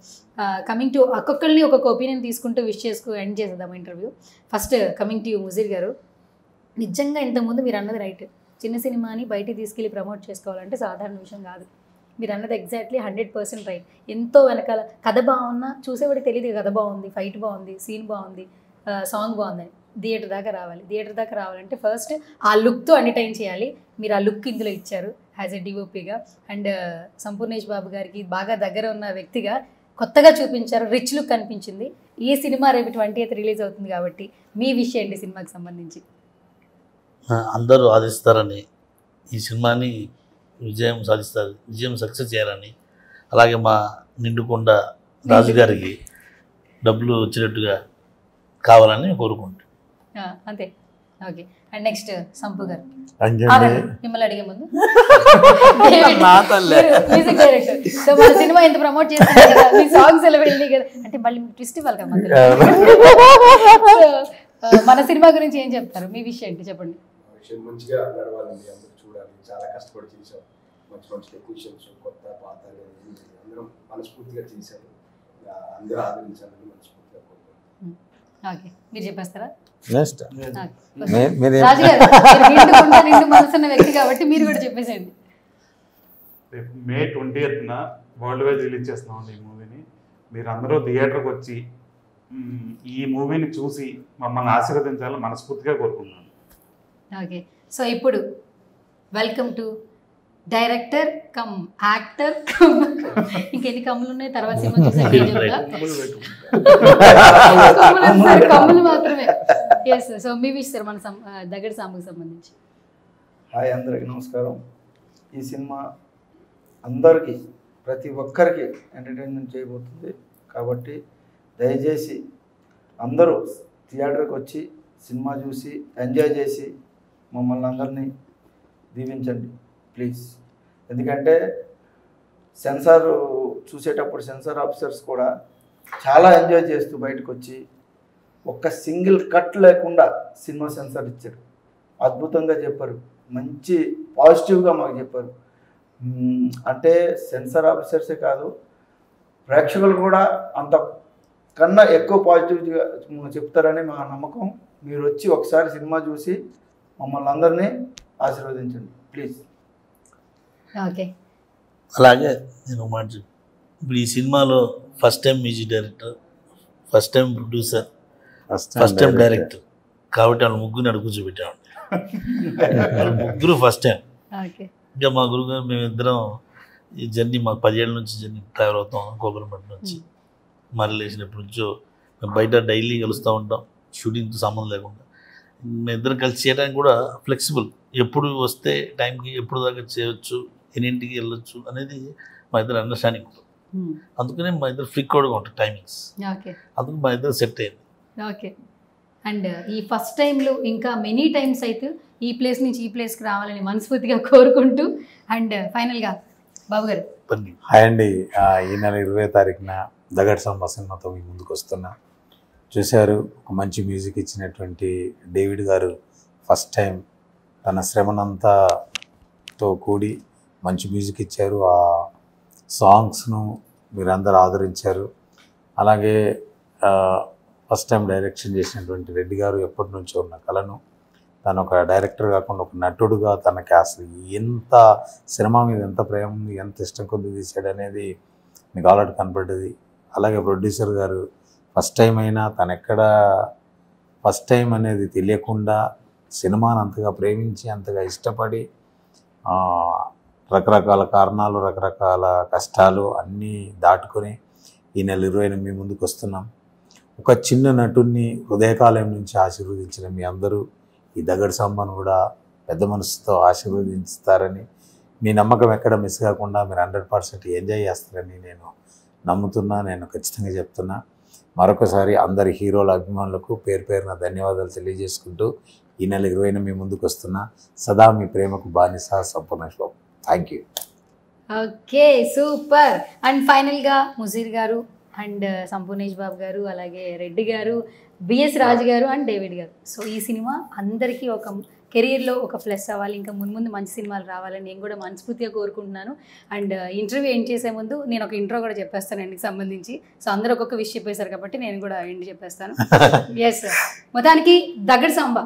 కమింగ్ టు ఒక్కొక్కరిని ఒక్కొక్క ఒపీనియన్ తీసుకుంటూ విష్ చేసుకు ఎండ్ చేసేద్దాం interview first coming to Mujeer garu. నిజంగా ఇంతకుముందు మీరు అన్నది రైట్ చిన్న సినిమాని బయటికి తీసుకెళ్ళి ప్రమోట్ చేసుకోవాలంటే సాధారణ విషయం కాదు. మీరు అన్నది ఎగ్జాక్ట్లీ హండ్రెడ్ పర్సెంట్ రైట్ ఎంతో వెనకాల కథ బాగున్నా చూసేవాడికి తెలియదు కథ బాగుంది ఫైట్ బాగుంది సీన్ బాగుంది సాంగ్ బాగుందని. థియేటర్ దాకా రావాలి. థియేటర్ దాకా రావాలంటే ఫస్ట్ ఆ లుక్తో ఎంటర్టైన్ చేయాలి. మీరు ఆ లుక్ ఇందులో ఇచ్చారు యాజ్ ఎ డిఓపిగా అండ్ సంపూర్ణేష్ బాబు గారికి బాగా దగ్గర ఉన్న వ్యక్తిగా కొత్తగా చూపించారు రిచ్ లుక్ కనిపించింది ఈ సినిమా రేపు ట్వంటీ ఎయిత్ రిలీజ్ అవుతుంది కాబట్టి మీ విషయం ఏంటి సినిమాకి సంబంధించి? అందరూ ఆదిస్తారని ఈ సినిమాని విజయం సాధిస్తారు విజయం సక్సెస్ చేయాలని. అలాగే మా నిండుకొండ రాజు గారికి డబ్బులు వచ్చినట్టుగా కావాలని కోరుకుంటున్నాను ఆ, అంతే. ఓకే. అండ్ నెక్స్ట్ సంపు గారు. మిమ్మల్ని అడిగే ముందు. <laughs> Music director. సో మన సినిమా ఎంత ప్రమోట్ చేస్తుంది కదా మీ సాంగ్స్ ఎలా వెళ్ళి కదా. అంటే మళ్ళీ ట్విస్ట్ ఇవ్వాలి కదా మన సినిమా గురించి ఏం చెప్తారు? మీ విషయం ఏంటి? చెప్పండి. మంచిగా నడవాలండి. చూడాలి. చాలా కష్టపడి చేసాం మంచి మంచి టెక్నీషియన్స్ కొత్త పాత. అందరం మనస్ఫూర్తిగా చేశారు. అందరూ ఆదరించాలని మనస్ఫూర్తిగా మీరు చెప్పేస్తారా? Next okay. మీరు రాజు గారు మీరు నిండు గుండె, నిండు మనసున్న వ్యక్తి కాబట్టి మీరు కూడా చెప్పేసేయండి. రేపు మే ట్వంటీ ఎయిత్న వరల్డ్ వైజ్ రిలీజ్ చేస్తున్నామండి ఈ మూవీని. మీరు అందరూ థియేటర్కి వచ్చి ఈ మూవీని చూసి మమ్మల్ని ఆశీర్వదించాలని మనస్ఫూర్తిగా కోరుకుంటున్నాను. ఓకే. సో ఇప్పుడు welcome to director cum actor cum ఇంకెన్ని కమ్ములు ఉన్నాయి? తర్వాత కమ్ములు మాత్రమే. ఎస్ సో మీ విష్ సార్ మన దగ్గర సాంబుకి సంబంధించి. హాయ్ అందరికీ నమస్కారం. ఈ సినిమా అందరికీ ప్రతి ఒక్కరికి ఎంటర్టైన్మెంట్ చేయబోతుంది. కాబట్టి దయచేసి అందరూ థియేటర్కి వచ్చి సినిమా చూసి ఎంజాయ్ చేసి మమ్మల్ని అందరినీ దీవించండి ప్లీజ్ ఎందుకంటే సెన్సార్ చూసేటప్పుడు సెన్సార్ ఆఫీసర్స్ కూడా చాలా ఎంజాయ్ చేస్తూ బయటకు వచ్చి ఒక్క సింగిల్ కట్ లేకుండా సినిమా సెన్సార్ ఇచ్చారు. అద్భుతంగా చెప్పారు. మంచి పాజిటివ్గా మాకు చెప్పారు. అంటే సెన్సార్ ఆఫీసర్సే కాదు ప్రేక్షకులు కూడా అంత కన్నా ఎక్కువ పాజిటివ్గా చెప్తారని మా నమ్మకం. మీరు వచ్చి ఒకసారి సినిమా చూసి మమ్మల్ని అందరినీ ఆశీర్వదించండి. ప్లీజ్ ఓకే అలాగే నేను మాట ఇప్పుడు ఈ సినిమాలో first time music director first time producer first time director కాబట్టి వాళ్ళు ముగ్గురిని అడుగు కూర్చోబెట్టామండి. వాళ్ళు ముగ్గురు ఫస్ట్ టైం ఓకే ఇంకా మా గురుగారు మేమిద్దరం ఈ జర్నీ మాకు పదిహేళ్ళ నుంచి జర్నీ ట్రావెల్ అవుతాం కోకరపట్నం నుంచి. మరి లేచినప్పటి నుంచో మేము బయట డైలీ కలుస్తూ ఉంటాం. షూటింగ్తో సంబంధం లేకుండా. ఇద్దరం కలిసి చేయడానికి కూడా ఫ్లెక్సిబుల్ ఎప్పుడు వస్తే టైంకి ఎప్పుడు దాకా చేయొచ్చు ఎన్నింటికి వెళ్ళొచ్చు అనేది మా ఇద్దరు అండర్స్టాండింగ్ ఉంటుంది. అందుకనే మా ఇద్దరు ఫ్రీక్వెడ్గా ఉంటుంది టైమింగ్స్ ఓకే అందుకు మా ఇద్దరు సెట్ అయింది ఓకే అండ్ ఈ ఫస్ట్ టైంలో ఇంకా మెనీ టైమ్స్ అయితే ఈ ప్లేస్ నుంచి ఈ ప్లేస్కి రావాలని మనస్ఫూర్తిగా కోరుకుంటూ అండ్ ఫైనల్గా బాబు గారు. హాయ్ అండి. ఆ, ఈ నెల ఇరవై తారీఖున దగడ్ సంబ సినిమాతో మీ ముందుకు వస్తున్నా. చూశారు. ఒక మంచి మ్యూజిక్ ఇచ్చినటువంటి డేవిడ్ గారు ఫస్ట్ టైం తన శ్రమనంతాతో కూడి మంచి మ్యూజిక్ ఇచ్చారు. ఆ సాంగ్స్ను మీరందరూ ఆదరించారు. అలాగే ఫస్ట్ టైం డైరెక్షన్ చేసినటువంటి రెడ్డి గారు ఎప్పటి నుంచో ఉన్న కళను తను ఒక డైరెక్టర్ కాకుండా ఒక నటుడుగా తనకి అసలు ఎంత సినిమా మీద ఎంత ప్రేమ ఉంది ఎంత ఇష్టం కొద్ది తీశాడు అనేది మీకు ఆల్రెడీ కనపడ్డది. అలాగే ప్రొడ్యూసర్ గారు ఫస్ట్ టైం అయినా తనెక్కడ ఫస్ట్ టైం అనేది తెలియకుండా సినిమాను అంతగా ప్రేమించి అంతగా ఇష్టపడి రకరకాల కారణాలు రకరకాల కష్టాలు అన్నీ దాటుకొని ఈ నెల ఇరవై మీ ముందుకు వస్తున్నాం. ఒక చిన్న నటుడిని హృదయకాలయం నుంచి ఆశీర్వదించిన మీ అందరూ ఈ దగడు సాంబాను కూడా పెద్ద మనసుతో ఆశీర్వదిస్తారని మీ నమ్మకం ఎక్కడ మిస్ కాకుండా మీరు హండ్రెడ్ పర్సెంట్ ఎంజాయ్ చేస్తారని నేను నమ్ముతున్నా నేను ఖచ్చితంగా చెప్తున్నా. మరొకసారి అందరి హీరోల అభిమానులకు పేరు పేరున ధన్యవాదాలు తెలియజేసుకుంటూ ఈ నెల ఇరవైన మీ ముందుకు వస్తున్నా సదా మీ ప్రేమకు బానిస Sampoornesh Babu thank you okay super. And ఫైనల్గా ముజీర్ గారు అండ్ uh, సంపూర్ణేష్ బాబు గారు అలాగే Reddy garu BS Raju garu and David garu. So ఈ సినిమా అందరికీ ఒక కెరీర్లో ఒక ప్లస్ అవ్వాలి ఇంకా ముందు ముందు మంచి సినిమాలు రావాలని నేను కూడా మనస్ఫూర్తిగా కోరుకుంటున్నాను. అండ్ ఇంటర్వ్యూ ఎండ్ చేసే ముందు నేను ఒక ఇంట్రో కూడా చెప్పేస్తాను ఎండ్కి సంబంధించి. సో అందరూ ఒక్కొక్క విషయం చెప్పేశారు కాబట్టి నేను కూడా ఎండ్ చెప్పేస్తాను. <laughs> ఎస్ మొత్తానికి దగ్గర సాంబ.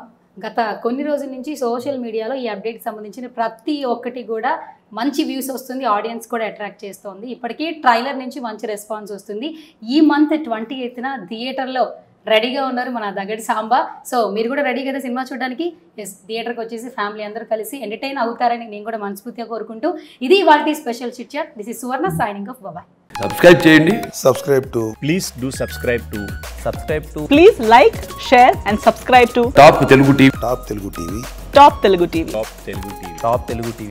గత కొన్ని రోజుల నుంచి సోషల్ మీడియాలో ఈ అప్డేట్కి సంబంధించిన ప్రతి ఒక్కటి కూడా మంచి వ్యూస్ వస్తుంది ఆడియన్స్ కూడా అట్రాక్ట్ చేస్తుంది. ఇప్పటికీ ట్రైలర్ నుంచి మంచి రెస్పాన్స్ వస్తుంది. ఈ మంత్ ట్వంటీ ఎయిత్న థియేటర్లో రెడీగా ఉన్నారు మన దగ్గడి సాంబా. సో మీరు కూడా రెడీ కదా సినిమా చూడడానికి? ఎస్ థియేటర్కి వచ్చేసి ఫ్యామిలీ అందరూ కలిసి ఎంటర్టైన్ అవుతారని నేను కూడా మనస్ఫూర్తిగా కోరుకుంటూ ఇది వాటి special chitchat this is Suvarna signing off బాబాయ్ సబ్స్క్రైబ్ చేయండి. Subscribe to please do subscribe to subscribe to Please like, share, and subscribe to top Telugu TV Top Telugu TV. Top Telugu TV. top telugu tv top telugu tv